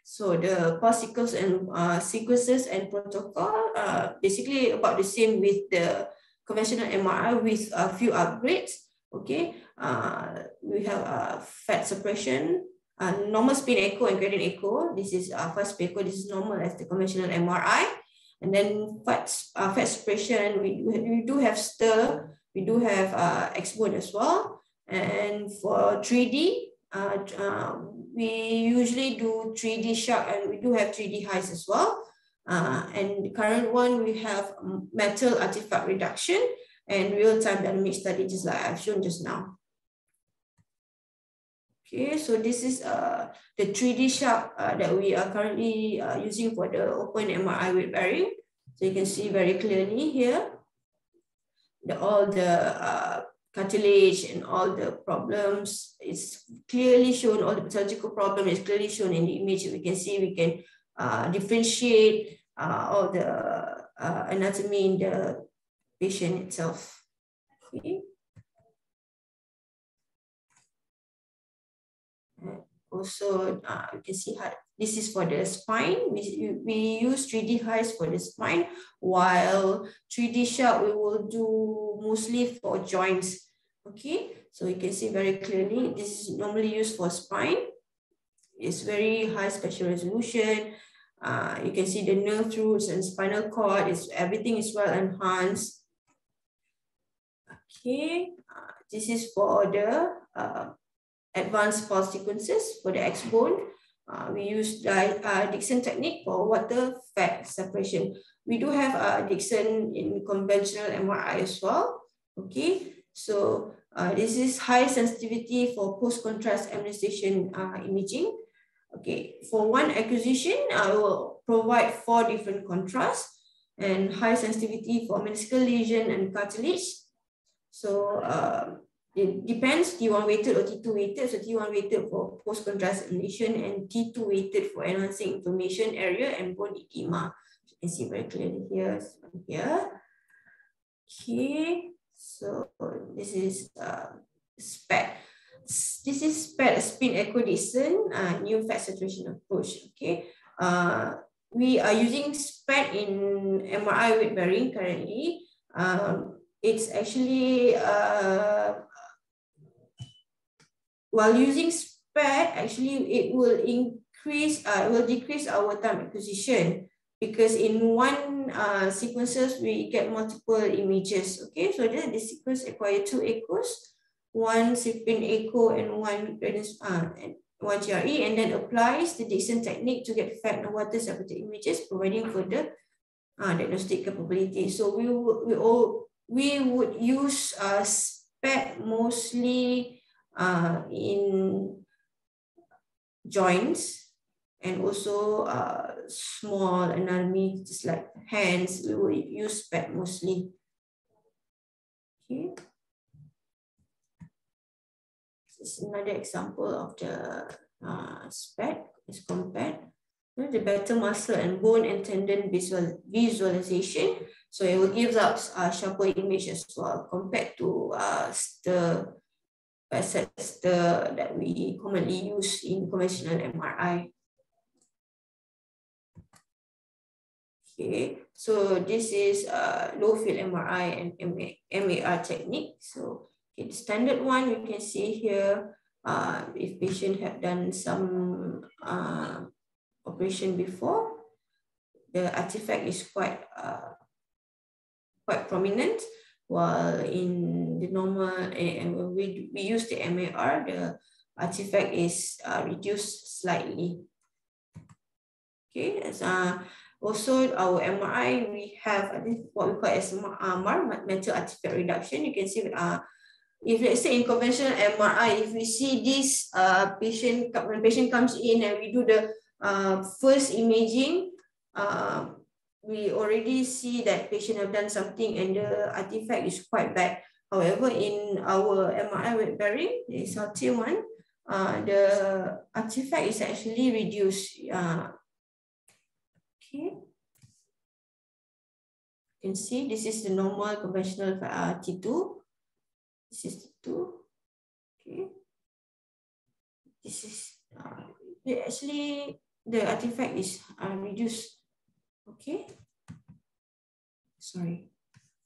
So the particles and uh, sequences and protocol are basically about the same with the conventional MRI with a few upgrades. Okay, uh, we have a fat suppression, uh, normal spin echo and gradient echo. This is uh, fast echo. This is normal as the conventional MRI. And then fat, uh, fat suppression, we, we do have stir We do have uh, X-bone as well. And for 3D, uh, uh, we usually do 3D SHARC and we do have 3D HYCE as well. Uh, and the current one, we have metal artifact reduction and real-time dynamic study, just like I've shown just now. Okay, so this is uh, the 3D SHARC uh, that we are currently uh, using for the open MRI weight bearing. So you can see very clearly here, the, all the uh, cartilage and all the problems is clearly shown, all the pathological problem is clearly shown in the image. We can see we can uh, differentiate uh, all the uh, anatomy in the patient itself. Okay. Also, uh, you can see how this is for the spine. We, we use 3D HYCE for the spine, while 3D SHARC we will do mostly for joints. Okay, so you can see very clearly, this is normally used for spine. It's very high spatial resolution. Uh, you can see the nerve roots and spinal cord, is everything is well enhanced. Okay, uh, this is for the uh, advanced pulse sequences for the X-bone. Uh, we use the uh, Dixon technique for water fat separation. We do have uh, Dixon in conventional MRI as well. Okay, so uh, this is high sensitivity for post-contrast immunization uh, imaging. Okay, for one acquisition, I will provide four different contrasts and high sensitivity for meniscal lesion and cartilage. So uh, it depends T1 weighted or T2 weighted. So T1 weighted for post-contrast elimination and T2 weighted for enhancing inflammation area and bone edema. You can see very clearly here. here. Okay, so this is uh, SPECT. This is SPECT spin echo Dixon uh, new fat saturation approach. Okay, uh, we are using SPECT in MRI weight bearing currently. Um, it's actually uh, while using SPECT, actually it will increase, uh, will decrease our time acquisition because in one uh, sequences, we get multiple images. Okay, so then the sequence acquire two echoes, one spin echo and one uh, one GRE, and then applies the Dixon technique to get fat and water separated images, providing further uh, diagnostic capability. So we we all we would use uh, SPECT mostly uh, in joints and also uh, small anatomy, just like hands, we will use SPECT mostly. Okay. This is another example of the uh, SPECT as compared. The better muscle and bone and tendon visual, visualization. So it will give us a sharper image as well compared to uh, the assets the, that we commonly use in conventional MRI. Okay, so this is a low field MRI and MAR technique. So okay, the standard one you can see here, uh, if patient have done some uh, operation before, the artifact is quite uh, quite prominent. While in the normal, and when we, we use the MAR, the artifact is uh, reduced slightly. Okay, as, uh, also our MRI, we have uh, what we call as MAR, metal artifact reduction. You can see uh, if let's say in conventional MRI, if we see this uh, patient, when patient comes in and we do the uh, first imaging, uh, we already see that patient have done something and the artifact is quite bad. However, in our MRI weight bearing, the healthy one, uh, the artifact is actually reduced. Uh, okay. You can see this is the normal conventional uh, T2. This is T2. Okay. This is uh, actually the artifact is uh, reduced Okay. Sorry.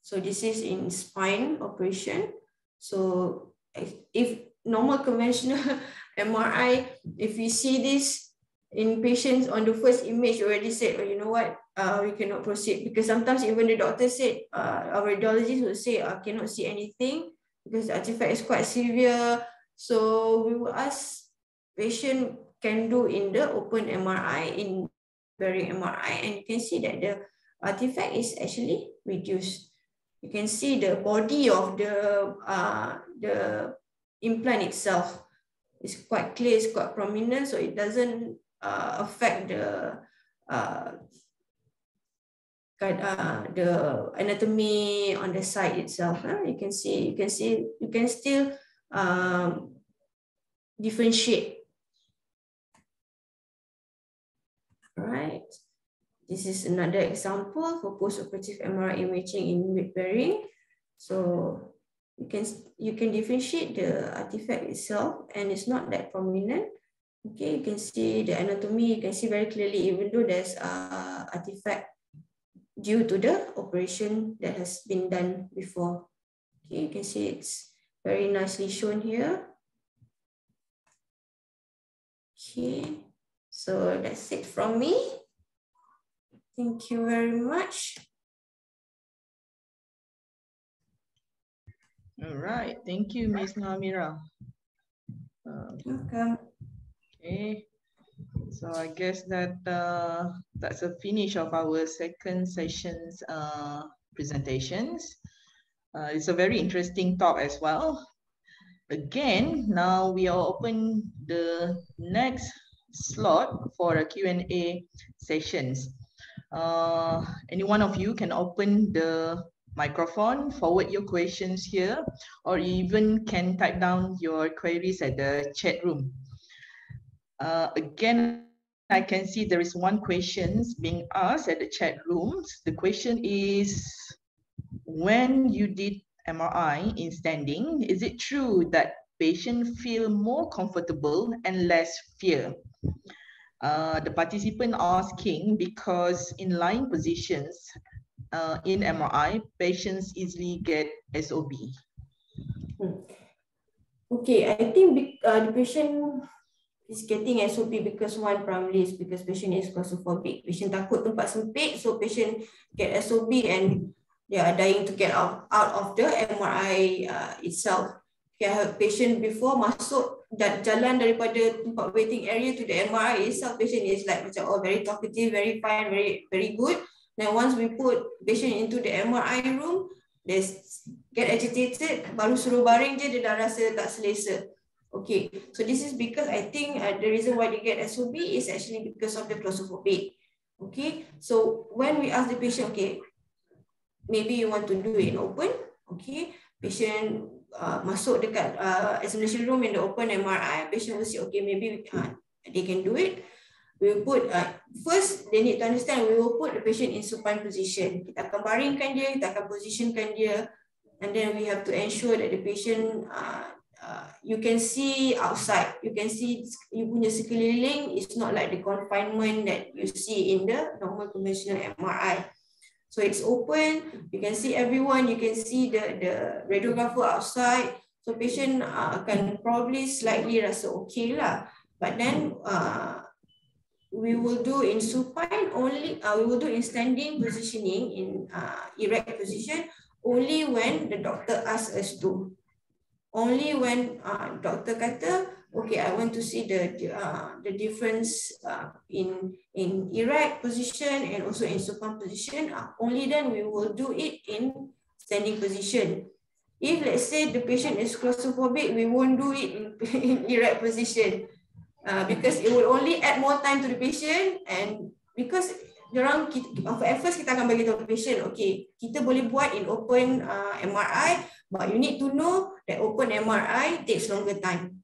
So this is in spine operation. So if normal conventional MRI, if we see this, in patients on the first image already said, oh, you know what, uh, we cannot proceed because sometimes even the doctor said, uh, our radiologist will say, I cannot see anything because the artifact is quite severe. So we will ask patient can do in the open MRI, in bearing MRI, and you can see that the artifact is actually reduced. You can see the body of the, uh, the implant itself is quite clear, it's quite prominent, so it doesn't uh, affect the uh, uh, the anatomy on the site itself. Huh? You can see, you can see, you can still um, differentiate. Right. This is another example for post-operative MRI imaging in weight bearing. So you can you can differentiate the artifact itself, and it's not that prominent. Okay, you can see the anatomy, you can see very clearly, even though there's a artifact due to the operation that has been done before. Okay, you can see it's very nicely shown here. Okay, so that's it from me. Thank you very much. All right, thank you, Ms. Nur Amira. Uh, Welcome. Okay, so I guess that uh, that's a finish of our second session's uh, presentations. Uh, it's a very interesting talk as well. Again, now we are open the next slot for a Q&A sessions. Uh, any one of you can open the microphone, forward your questions here, or even can type down your queries at the chat room. Uh, again, I can see there is one question being asked at the chat rooms. The question is, when you did MRI in standing, is it true that patients feel more comfortable and less fear? Uh, the participant asking because in lying positions uh, in MRI, patients easily get SOB. Hmm. Okay, I think uh, the patient is getting SOB because one primarily is because patient is claustrophobic. Patient takut tempat sempit, so patient get SOB and they are dying to get out, out of the MRI uh, itself. I have patient before masuk jalan daripada tempat waiting area to the MRI itself, patient is like macam oh very talkative, very fine, very very good. Then once we put patient into the MRI room, they get agitated, baru suruh baring je dia dah rasa tak selesa. Okay, so this is because I think uh, the reason why they get SOB is actually because of the claustrophobic. Okay, so when we ask the patient, okay, maybe you want to do it in open, okay, patient uh, masuk dekat uh, examination room in the open MRI, patient will say, okay, maybe uh, they can do it. We will put, uh, first they need to understand, we will put the patient in supine position. Kita akan baringkan dia, kita akan positionkan dia, and then we have to ensure that the patient uh, uh, you can see outside. You can see you punya sekeliling is not like the confinement that you see in the normal conventional MRI. So it's open. You can see everyone. You can see the the radiographer outside. So patient uh, akan probably slightly rasa okay lah. But then uh, we will do in supine only. Uh, we will do in standing positioning in uh, erect position only when the doctor asks us to only when uh, doctor kata okay i want to see the uh, the difference uh, in in erect position and also in supine position. Uh, only then we will do it in standing position. If let's say the patient is claustrophobic we won't do it in, in erect position. Uh, because it will only add more time to the patient and because orang at first kita akan bagi tahu patient okay kita boleh buat in open uh, MRI but you need to know that open MRI takes longer time.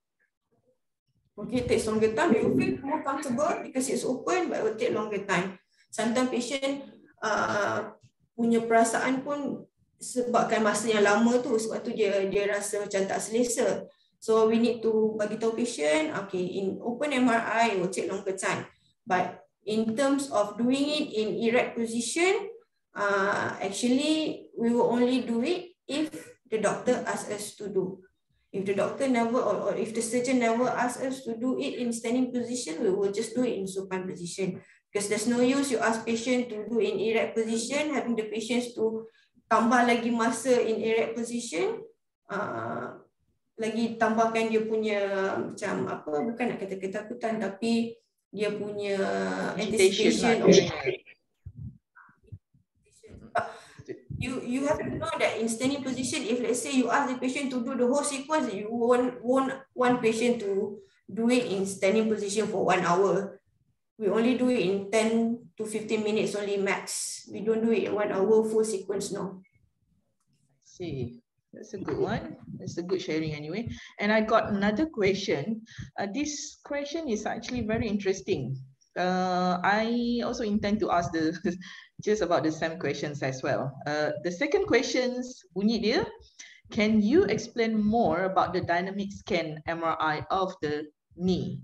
Okay, takes longer time. You feel more comfortable because it's open, but it will take longer time. Sometimes patient uh, punya perasaan pun sebabkan masa yang lama tu, sebab tu dia dia rasa macam tak selesa. So we need to bagi tahu patient, okay, in open MRI it will take longer time. But in terms of doing it in erect position, uh, actually we will only do it if the doctor asks us to do. If the doctor never or, or if the surgeon never asks us to do it in standing position, we will just do it in supine position. Because there's no use you ask patient to do in erect position, having the patients to tambah lagi masa in erect position, uh, lagi tambahkan dia punya macam apa bukan nak kata ketakutan tapi dia punya anticipation lah, you you have to know that in standing position if let's say you ask the patient to do the whole sequence you won't want patient to do it in standing position for one hour we only do it in 10 to 15 minutes only max we don't do it in one hour full sequence no see That's a good one. That's a good sharing anyway. And I got another question. Uh, this question is actually very interesting. Uh, I also intend to ask the just about the same questions as well. Uh, the second questions, Bunyi dia, can you explain more about the dynamic scan MRI of the knee?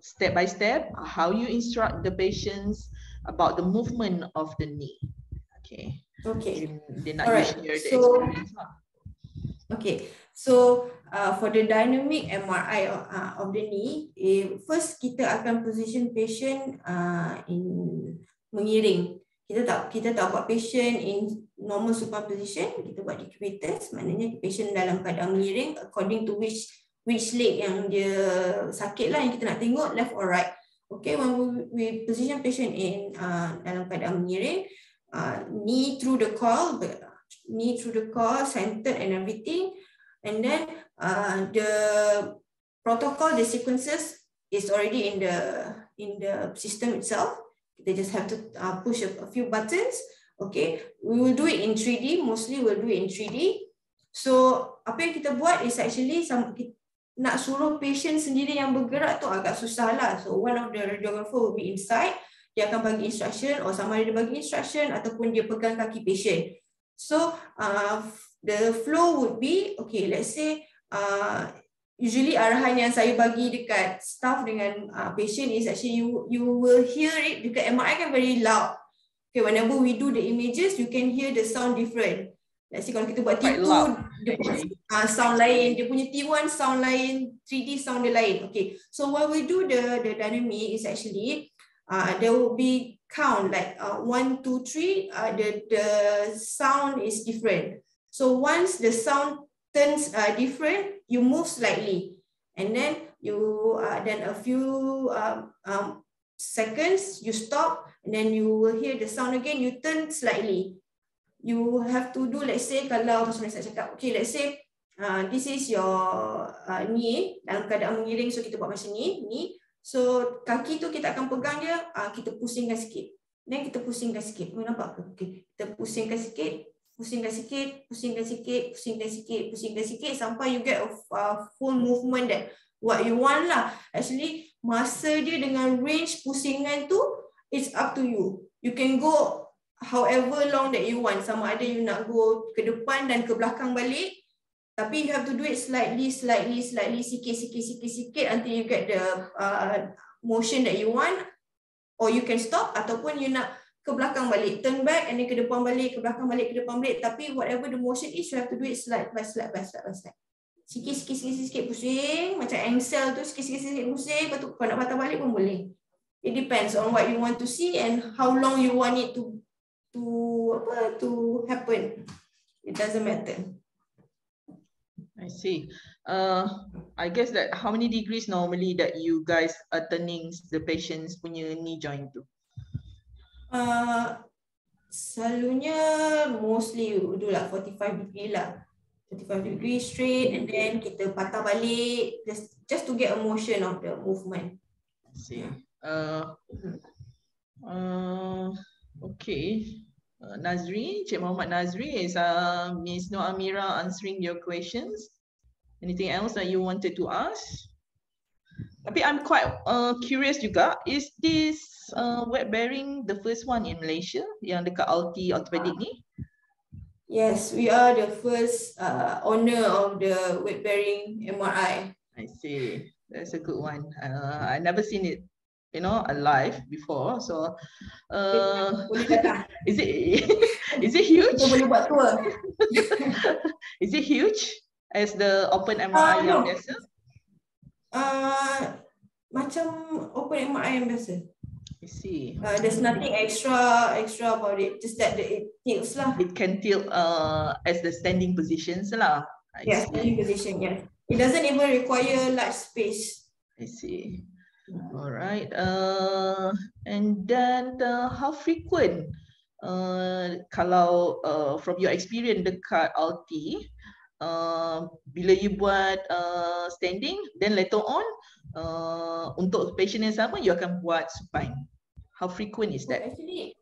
Step by step, how you instruct the patients about the movement of the knee. Okay. Okay. They, they All right. so, Okay, so uh, for the dynamic MRI uh, of the knee, eh, first kita akan position patient uh, in mengiring. Kita tak kita tak buat patient in normal supine position, kita buat decubitous, maknanya patient dalam keadaan mengiring according to which which leg yang dia sakit lah yang kita nak tengok left or right. Okay, when we, we position patient in uh, dalam keadaan mengiring, uh, knee through the coil, knee through the core, centered and everything. And then uh, the protocol, the sequences is already in the in the system itself. They just have to uh, push a, a few buttons. Okay, we will do it in 3D. Mostly we'll do it in 3D. So apa yang kita buat is actually some nak suruh patient sendiri yang bergerak tu agak susah lah. So one of the radiographer will be inside. Dia akan bagi instruction or sama ada dia bagi instruction ataupun dia pegang kaki patient. So uh, the flow would be, okay, let's say uh, usually arahan yang saya bagi dekat staff dengan uh, patient is actually you you will hear it dekat MRI kan very loud. Okay, whenever we do the images, you can hear the sound different. Let's say kalau kita buat T2, dia punya uh, sound lain, dia punya T1 sound lain, 3D sound dia lain. Okay, so when we do the the dynamic is actually, uh, there will be count like uh, one, two, three, uh, the, the sound is different. So once the sound turns uh, different, you move slightly. And then you, uh, then a few um, um, seconds, you stop, and then you will hear the sound again, you turn slightly. You have to do, let's say, kalau macam cakap, okay, let's say, uh, this is your uh, knee, dalam keadaan mengiring, so kita buat macam ni, ni, So kaki tu kita akan pegang dia, uh, kita pusingkan sikit. Dan kita pusingkan sikit. Kau nampak? Okay. Kita pusingkan sikit, pusingkan sikit, pusingkan sikit, pusingkan sikit, pusingkan sikit sampai you get a full movement that what you want lah. Actually, masa dia dengan range pusingan tu, it's up to you. You can go however long that you want. Sama ada you nak go ke depan dan ke belakang balik tapi you have to do it slightly, slightly, slightly, sikit, sikit, sikit, sikit until you get the uh, motion that you want. Or you can stop ataupun you nak ke belakang balik, turn back and then ke depan balik, ke belakang balik, ke depan balik. Tapi whatever the motion is, you have to do it slide by slide by slide by slide. Sikit, sikit, sikit, sikit, sikit pusing. Macam angsel tu, sikit, sikit, sikit pusing. Lepas tu kau nak patah balik pun boleh. It depends on what you want to see and how long you want it to to apa to happen. It doesn't matter. I see. Uh, I guess that how many degrees normally that you guys are turning the patient's punya knee joint to? Uh, selalunya mostly do lah 45 degree lah. 45 degree straight and then kita patah balik just just to get a motion of the movement. See. Uh, uh, okay. Uh, Nazri, Cik Muhammad Nazri, is uh, Ms. Noor Amira answering your questions? Anything else that you wanted to ask? Tapi I'm quite uh, curious juga. Is this uh, weight bearing the first one in Malaysia yang dekat Alti Orthopedic ni? Yes, we are the first uh, owner of the weight bearing MRI. I see. That's a good one. Uh, I never seen it, you know, alive before. So, uh, is it is it huge? Boleh buat tour. is it huge? as the open MRI uh, yang no. biasa? Uh, macam open MRI yang biasa. I see. Uh, there's nothing extra extra about it. Just that the, it tilts lah. It can tilt uh, as the standing positions lah. I yeah, see. standing position, yeah. It doesn't even require large space. I see. All right. Uh, and then uh, how frequent uh, kalau uh, from your experience dekat Alti, uh, bila you buat uh, standing, then later on, uh, untuk patient yang sama, you akan buat supine. How frequent is that? Actually,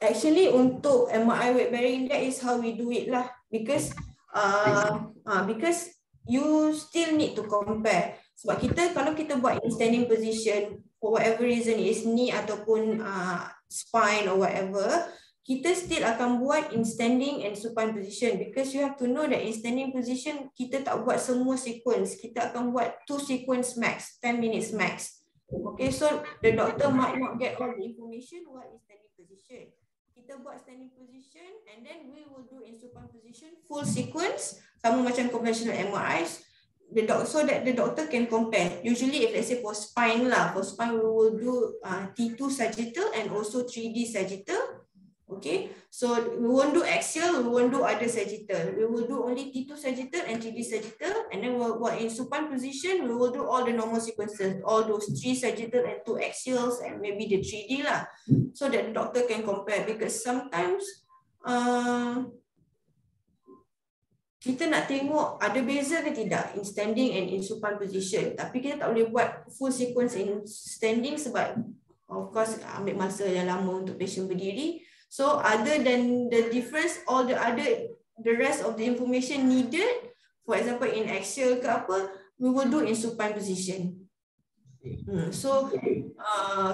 actually untuk MRI weight bearing, that is how we do it lah. Because, uh, uh, because you still need to compare. Sebab kita, kalau kita buat in standing position, for whatever reason, is knee ataupun uh, spine or whatever, kita still akan buat in standing and supine position because you have to know that in standing position kita tak buat semua sequence kita akan buat two sequence max 10 minutes max okay so the doctor might not get all the information. What is standing position? Kita buat standing position and then we will do in supine position full sequence sama macam conventional MRIs the doc so that the doctor can compare. Usually if let's say for spine lah for spine we will do uh, T2 sagittal and also 3D sagittal Okay, so we won't do axial, we won't do other sagittal. We will do only T2 sagittal and 3D sagittal. And then we'll, we're in supine position, we will do all the normal sequences, all those three sagittal and two axials and maybe the 3D lah. So that the doctor can compare because sometimes uh, kita nak tengok ada beza ke tidak in standing and in supine position. Tapi kita tak boleh buat full sequence in standing sebab of course ambil masa yang lama untuk patient berdiri. So other than the difference, all the other, the rest of the information needed, for example, in Excel ke apa, we will do in supine position. Hmm. So uh,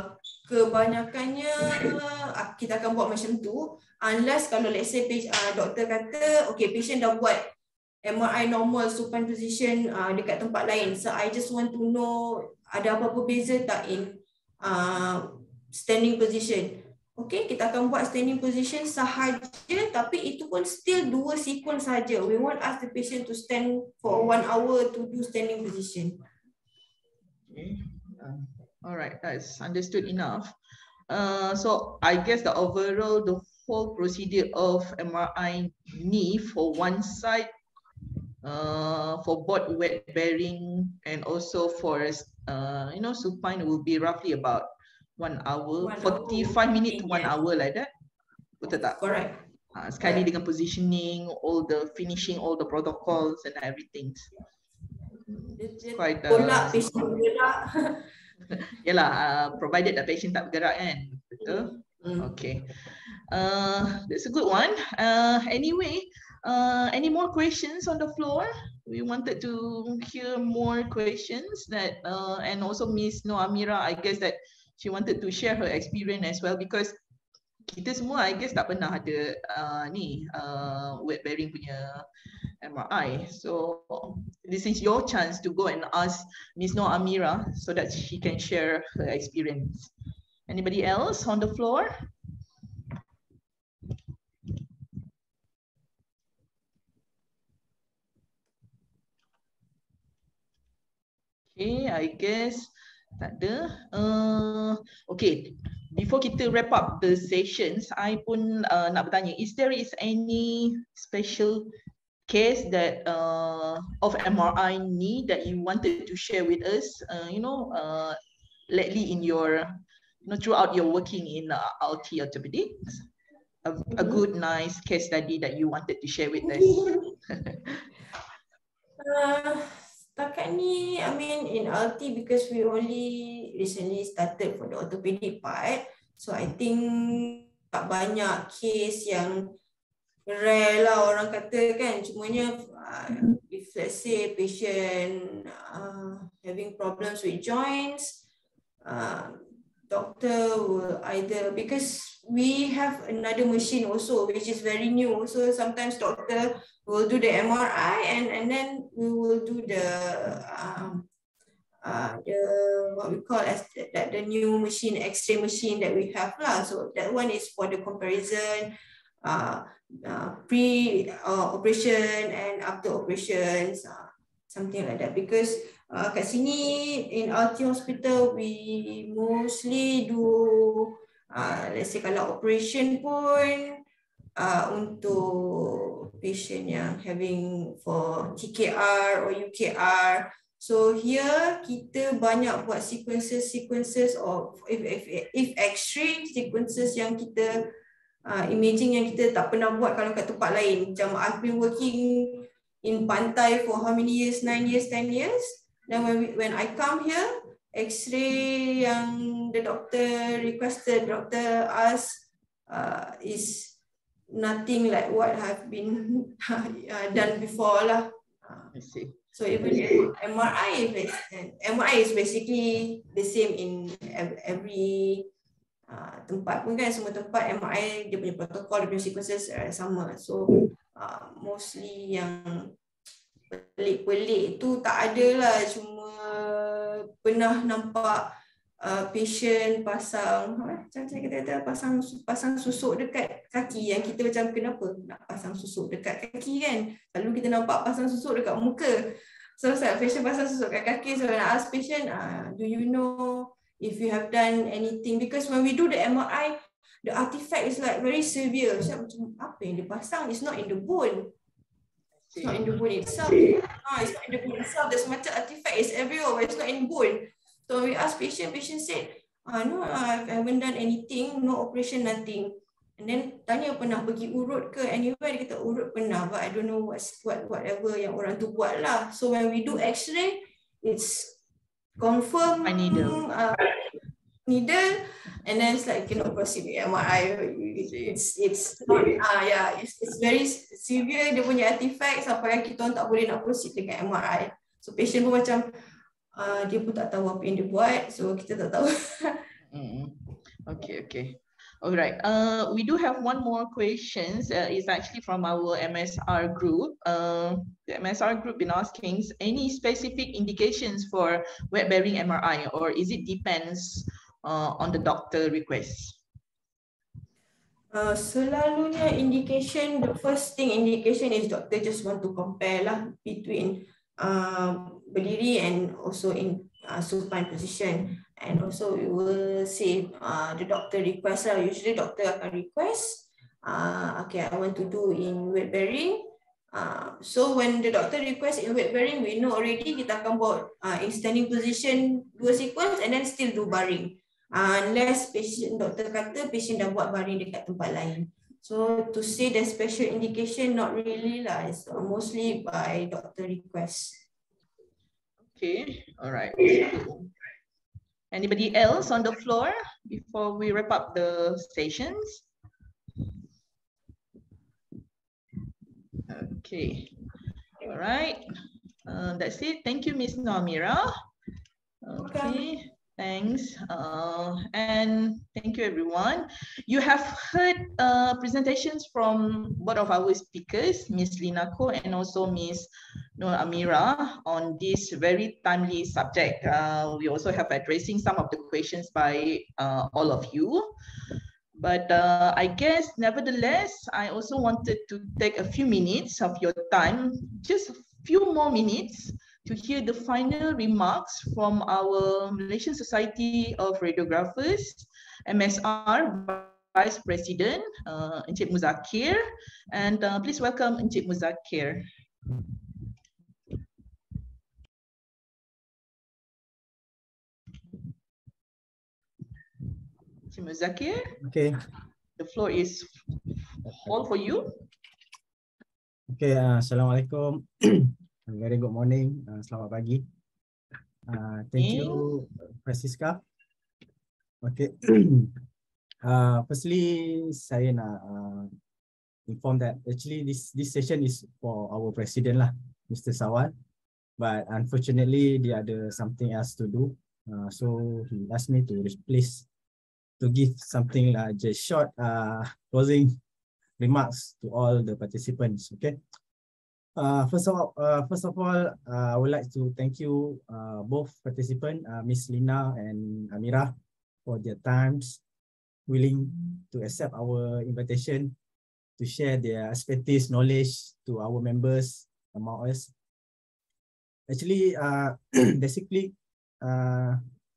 kebanyakannya uh, kita akan buat macam tu unless kalau let's say uh, doktor kata okay patient dah buat MRI normal supine position uh, dekat tempat lain so I just want to know ada apa-apa beza tak in uh, standing position Okay, kita akan buat standing position sahaja tapi itu pun still dua sequence saja. We want ask the patient to stand for one hour to do standing position. Okay. Uh, all right, that's understood enough. Uh, so I guess the overall, the whole procedure of MRI knee for one side, uh, for both weight bearing and also for, uh, you know, supine will be roughly about one hour, one 45 hour. minutes to one hour like that. Betul tak? Correct. Uh, sekali Correct. dengan positioning, all the finishing, all the protocols and everything. It's quite uh, Yalah, uh, provided the patient tak bergerak kan. Betul? Mm. Okay. Uh, that's a good one. Uh, anyway, uh, any more questions on the floor? We wanted to hear more questions that, uh, and also Miss Noamira, I guess that she wanted to share her experience as well because kita semua I guess tak pernah ada uh, ni uh, weight bearing punya MRI. So this is your chance to go and ask Miss No Amira so that she can share her experience. Anybody else on the floor? Okay, I guess tak ada. Uh, okay, before kita wrap up the sessions, I pun uh, nak bertanya, is there is any special case that uh, of MRI knee that you wanted to share with us, uh, you know, uh, lately in your, you know, throughout your working in uh, RT orthopedics? A, a good, nice case study that you wanted to share with us. uh, Setakat ni, I mean in LT because we only recently started for the orthopedic part. So I think tak banyak case yang rare lah orang kata kan. Cumanya uh, if let's say patient uh, having problems with joints, uh, doctor will either because we have another machine also which is very new. So sometimes doctor we'll do the MRI and, and then we will do the um, uh, the what we call as the, the new machine, X-ray machine that we have lah. So that one is for the comparison. uh, uh, pre uh, operation and after operations, uh, something like that. Because uh, kat sini in RT hospital, we mostly do, uh, let's say kalau operation pun uh, untuk patient yang having for TKR or UKR, So here kita banyak buat sequences sequences of if if if X-ray sequences yang kita uh, imaging yang kita tak pernah buat kalau kat tempat lain. Macam I've been working in pantai for how many years? Nine years, ten years. Then when we, when I come here, X-ray yang the doctor requested, doctor ask uh, is nothing like what have been uh, done before lah. I see. So even MRI MRI is basically the same in every uh, tempat pun kan semua tempat MRI dia punya protokol dia punya sequences uh, sama. So uh, mostly yang pelik-pelik tu tak ada lah. Cuma pernah nampak uh, patient pasang macam saya kata kata pasang pasang susuk dekat kaki. Yang kita macam kenapa nak pasang susuk dekat kaki kan? Lalu kita nampak pasang susuk dekat muka. So saya patient pasang susuk dekat kaki so nak ask patient uh, do you know if you have done anything? Because when we do the MRI the artifact is like very severe. Macam apa yang dia pasang is not in the bone It's not in the bone itself. Ah, it's not in the bone itself. There's macam artifact is everywhere, but it's not in bone. So we asked patient, patient said, ah, no, I haven't done anything, no operation, nothing. And then tanya pernah pergi urut ke anywhere, dia kata urut pernah, but I don't know what's, what whatever yang orang tu buat lah. So when we do x-ray, it's confirm I needle. Uh, needle, and then it's like cannot proceed with MRI. It's it's not ah uh, yeah, it's, it's very severe. Dia punya artifact sampai kita orang tak boleh nak proceed dengan MRI. So patient pun macam uh, dia pun tak tahu apa yang dia buat. So kita tak tahu. Mm. okay okay. All right uh, we do have one more questions. Uh, it's actually from our MSR group. Uh, the MSR group been asking any specific indications for weight bearing MRI or is it depends uh, on the doctor request? Uh, selalunya indication, the first thing indication is doctor just want to compare lah between uh, berdiri and also in uh, supine position. And also we will see uh, the doctor request lah. Usually doctor akan request uh, okay I want to do in weight bearing. Uh, so when the doctor request in weight bearing we know already kita akan buat uh, in standing position dua sequence and then still do baring. uh, unless patient doctor kata patient dah buat baring dekat tempat lain So to say the special indication, not really lah. It's mostly by doctor request. Okay, all right. Anybody else on the floor before we wrap up the stations? Okay, all right. Uh, that's it. Thank you, Miss Namira. Okay. Thanks. Uh, and thank you, everyone. You have heard uh, presentations from both of our speakers, Ms. Lina Ko, and also Ms. Nur Amira on this very timely subject. Uh, we also have addressing some of the questions by uh, all of you. But uh, I guess, nevertheless, I also wanted to take a few minutes of your time, just a few more minutes, to hear the final remarks from our Malaysian Society of Radiographers, MSR Vice President, uh, Encik Muzakir. And uh, please welcome Encik Muzakir. Encik Muzakir. Okay. The floor is all for you. Okay, uh, Assalamualaikum. very good morning. Uh, selamat pagi. Uh, thank you, Francisca. Okay. uh, firstly, saya nak uh, inform that actually this this session is for our president lah, Mr. Sawan. But unfortunately, dia ada something else to do. Uh, so he asked me to replace to give something like uh, just short uh, closing remarks to all the participants. Okay. Uh, first of all, uh, first of all, uh, I would like to thank you uh, both participants, uh, Miss Lina and Amira, for their times, willing to accept our invitation to share their expertise, knowledge to our members among us. Actually, uh, basically, uh,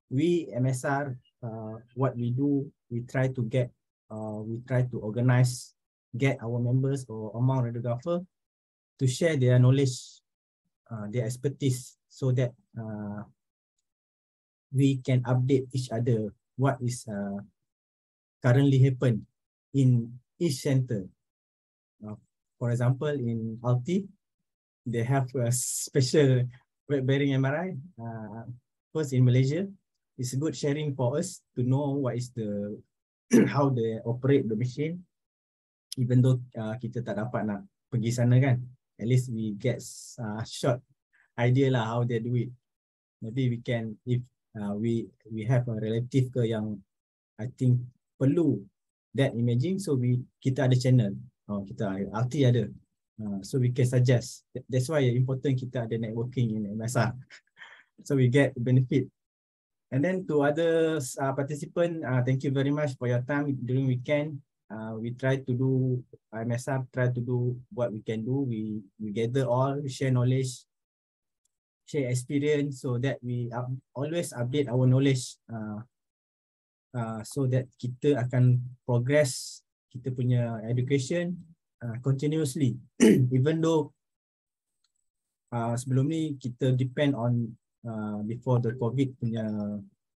we MSR, uh, what we do, we try to get, uh, we try to organize, get our members or among radiographer to share their knowledge, uh, their expertise, so that uh, we can update each other what is uh, currently happen in each center. Uh, for example, in Alti, they have a special weight bearing MRI. Uh, first in Malaysia, it's good sharing for us to know what is the how they operate the machine. Even though uh, kita tak dapat nak pergi sana kan, at least we get uh, short idea lah how they do it. Maybe we can if uh, we we have a relative ke yang I think perlu that imaging, so we kita ada channel. Oh, kita RT ada. Uh, so we can suggest. That's why important kita ada networking in MSR. so we get benefit. And then to other uh, participant, uh, thank you very much for your time during weekend. Uh, we try to do MSR, try to do what we can do. We we gather all, share knowledge, share experience, so that we up, always update our knowledge. Uh, uh, so that kita akan progress kita punya education uh, continuously even though uh, sebelum ni kita depend on uh, before the covid punya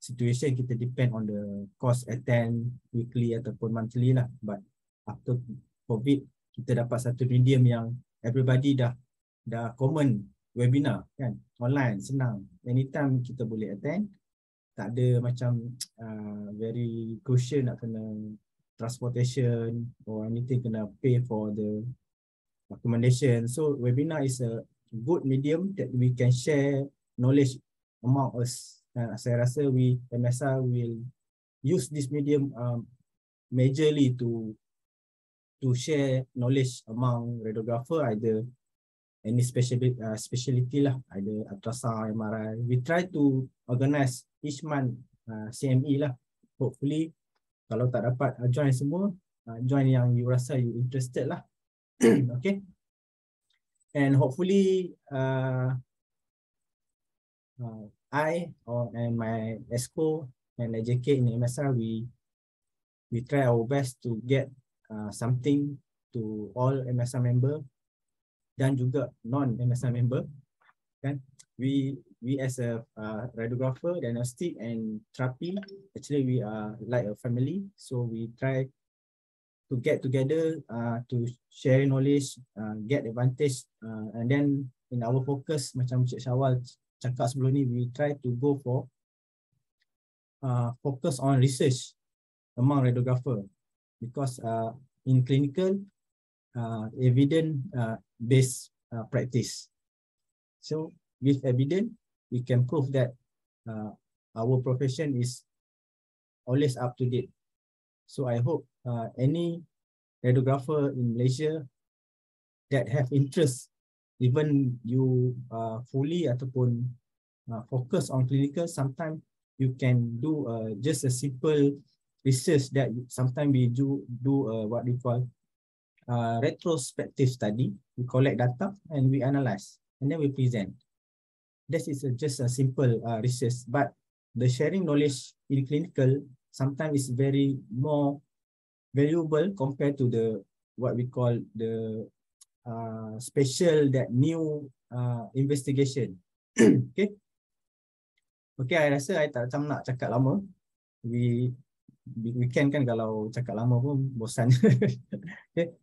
situation kita depend on the course attend weekly ataupun monthly lah but after covid kita dapat satu medium yang everybody dah dah common webinar kan online senang anytime kita boleh attend tak ada macam uh, very crucial nak kena transportation or anything kena pay for the accommodation. So webinar is a good medium that we can share knowledge among us. Uh, saya rasa we MSR will use this medium um, majorly to to share knowledge among radiographer either any special uh, specialty lah either ultrasound MRI we try to organize each month uh, CME lah. Hopefully kalau tak dapat uh, join semua uh, join yang you rasa you interested lah. Okay? And hopefully uh, uh, I or and my ESCO and AJK in MSR we we try our best to get uh, something to all MSR member dan juga non MSR member kan we we as a uh, radiographer, diagnostic and therapy, actually we are like a family. So we try to get together uh, to share knowledge, uh, get advantage. Uh, and then in our focus, macam Cik Syawal cakap sebelum ni, we try to go for uh, focus on research among radiographer. Because uh, in clinical, uh, evidence uh, based uh, practice. So with evidence, we can prove that uh, our profession is always up to date. So I hope uh, any radiographer in Malaysia that have interest, even you uh, fully ataupun uh, focus on clinical, sometimes you can do uh, just a simple research that sometimes we do do uh, what we call uh, retrospective study. We collect data and we analyze and then we present this is a, just a simple uh, research, but the sharing knowledge in clinical sometimes is very more valuable compared to the what we call the uh, special that new uh, investigation. okay. Okay, I rasa I tak macam nak cakap lama. We we can kan kalau cakap lama pun bosan. okay.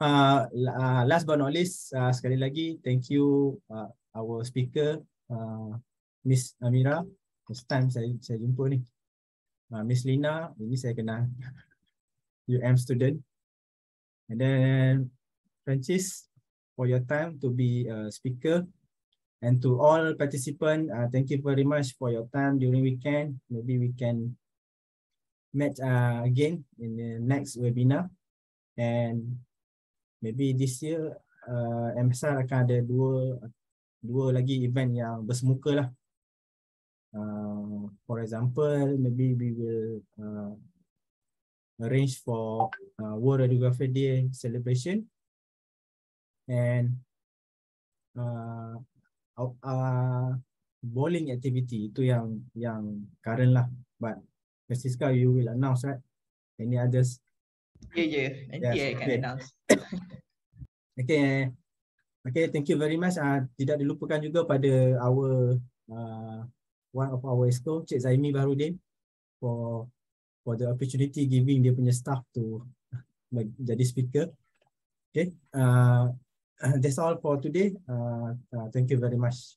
Uh, uh, last but not least, uh, sekali lagi, thank you uh, our speaker, uh, Miss Amira. First time saya saya jumpa ni. Uh, Miss Lina, ini saya kenal. UM student. And then Francis, for your time to be a speaker. And to all participants, uh, thank you very much for your time during weekend. Maybe we can meet uh, again in the next webinar. And maybe this year, uh, MSR akan ada dua dua lagi event yang bersemuka lah. Uh, for example, maybe we will uh, arranged for uh, World Radiographer Day celebration. And uh, uh, bowling activity itu yang yang current lah. But Francisca, you will announce right? Any others? Yeah, yeah. Nanti yes, I can okay. announce. okay. Okay, thank you very much. Uh, tidak dilupakan juga pada our uh, one of our ESCO, Cik Zaimi Baharudin for for the opportunity giving dia punya staff to jadi speaker. Okay, uh, that's all for today. Uh, uh, thank you very much.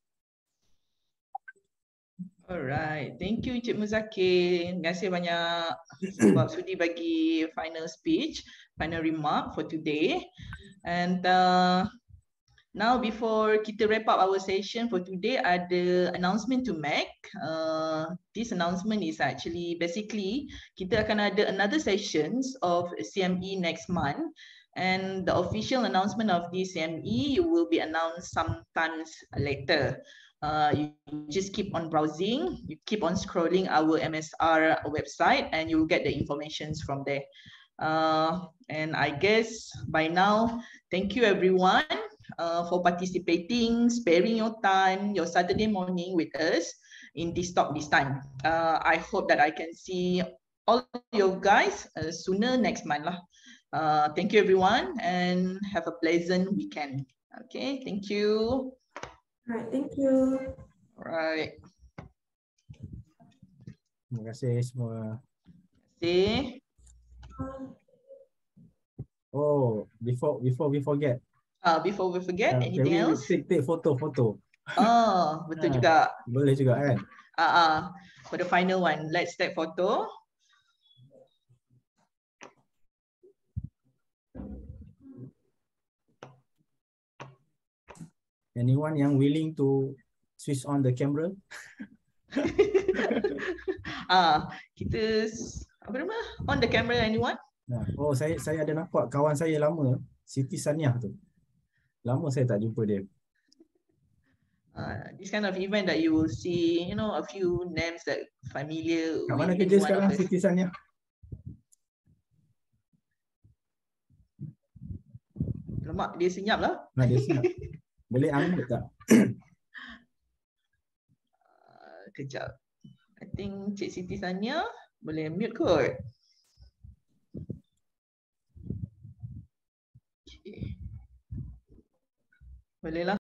Alright, thank you Cik Muzakir. Terima kasih banyak sebab sudi bagi final speech, final remark for today. And uh, Now before kita wrap up our session for today, ada announcement to make. Uh, this announcement is actually basically kita akan ada another sessions of CME next month. And the official announcement of this CME will be announced sometimes later. Uh, you just keep on browsing, you keep on scrolling our MSR website and you will get the informations from there. Uh, and I guess by now, thank you everyone uh, for participating, sparing your time, your Saturday morning with us in this talk this time. Uh, I hope that I can see all you guys uh, sooner next month. Lah. Uh, thank you everyone and have a pleasant weekend. Okay, thank you. All right, thank you. All right. Terima kasih semua. Terima kasih. Oh, before before we forget, Uh, before we forget, uh, anything else? Take, take photo, photo. Oh, betul uh, juga. Boleh juga kan? Ah, uh, uh, for the final one, let's take photo. Anyone yang willing to switch on the camera? Ah, uh, kita apa nama? On the camera anyone? Nah, oh saya saya ada nampak kawan saya lama, Siti Saniah tu. Lama saya tak jumpa dia. Uh, this kind of event that you will see, you know, a few names that familiar. Kat mana kerja sekarang Siti Sania? Lemak dia senyap lah. Nah, dia senyap. Boleh ambil tak? Uh, kejap. I think Cik Siti Sania boleh mute kot. Okay. Boleh lah.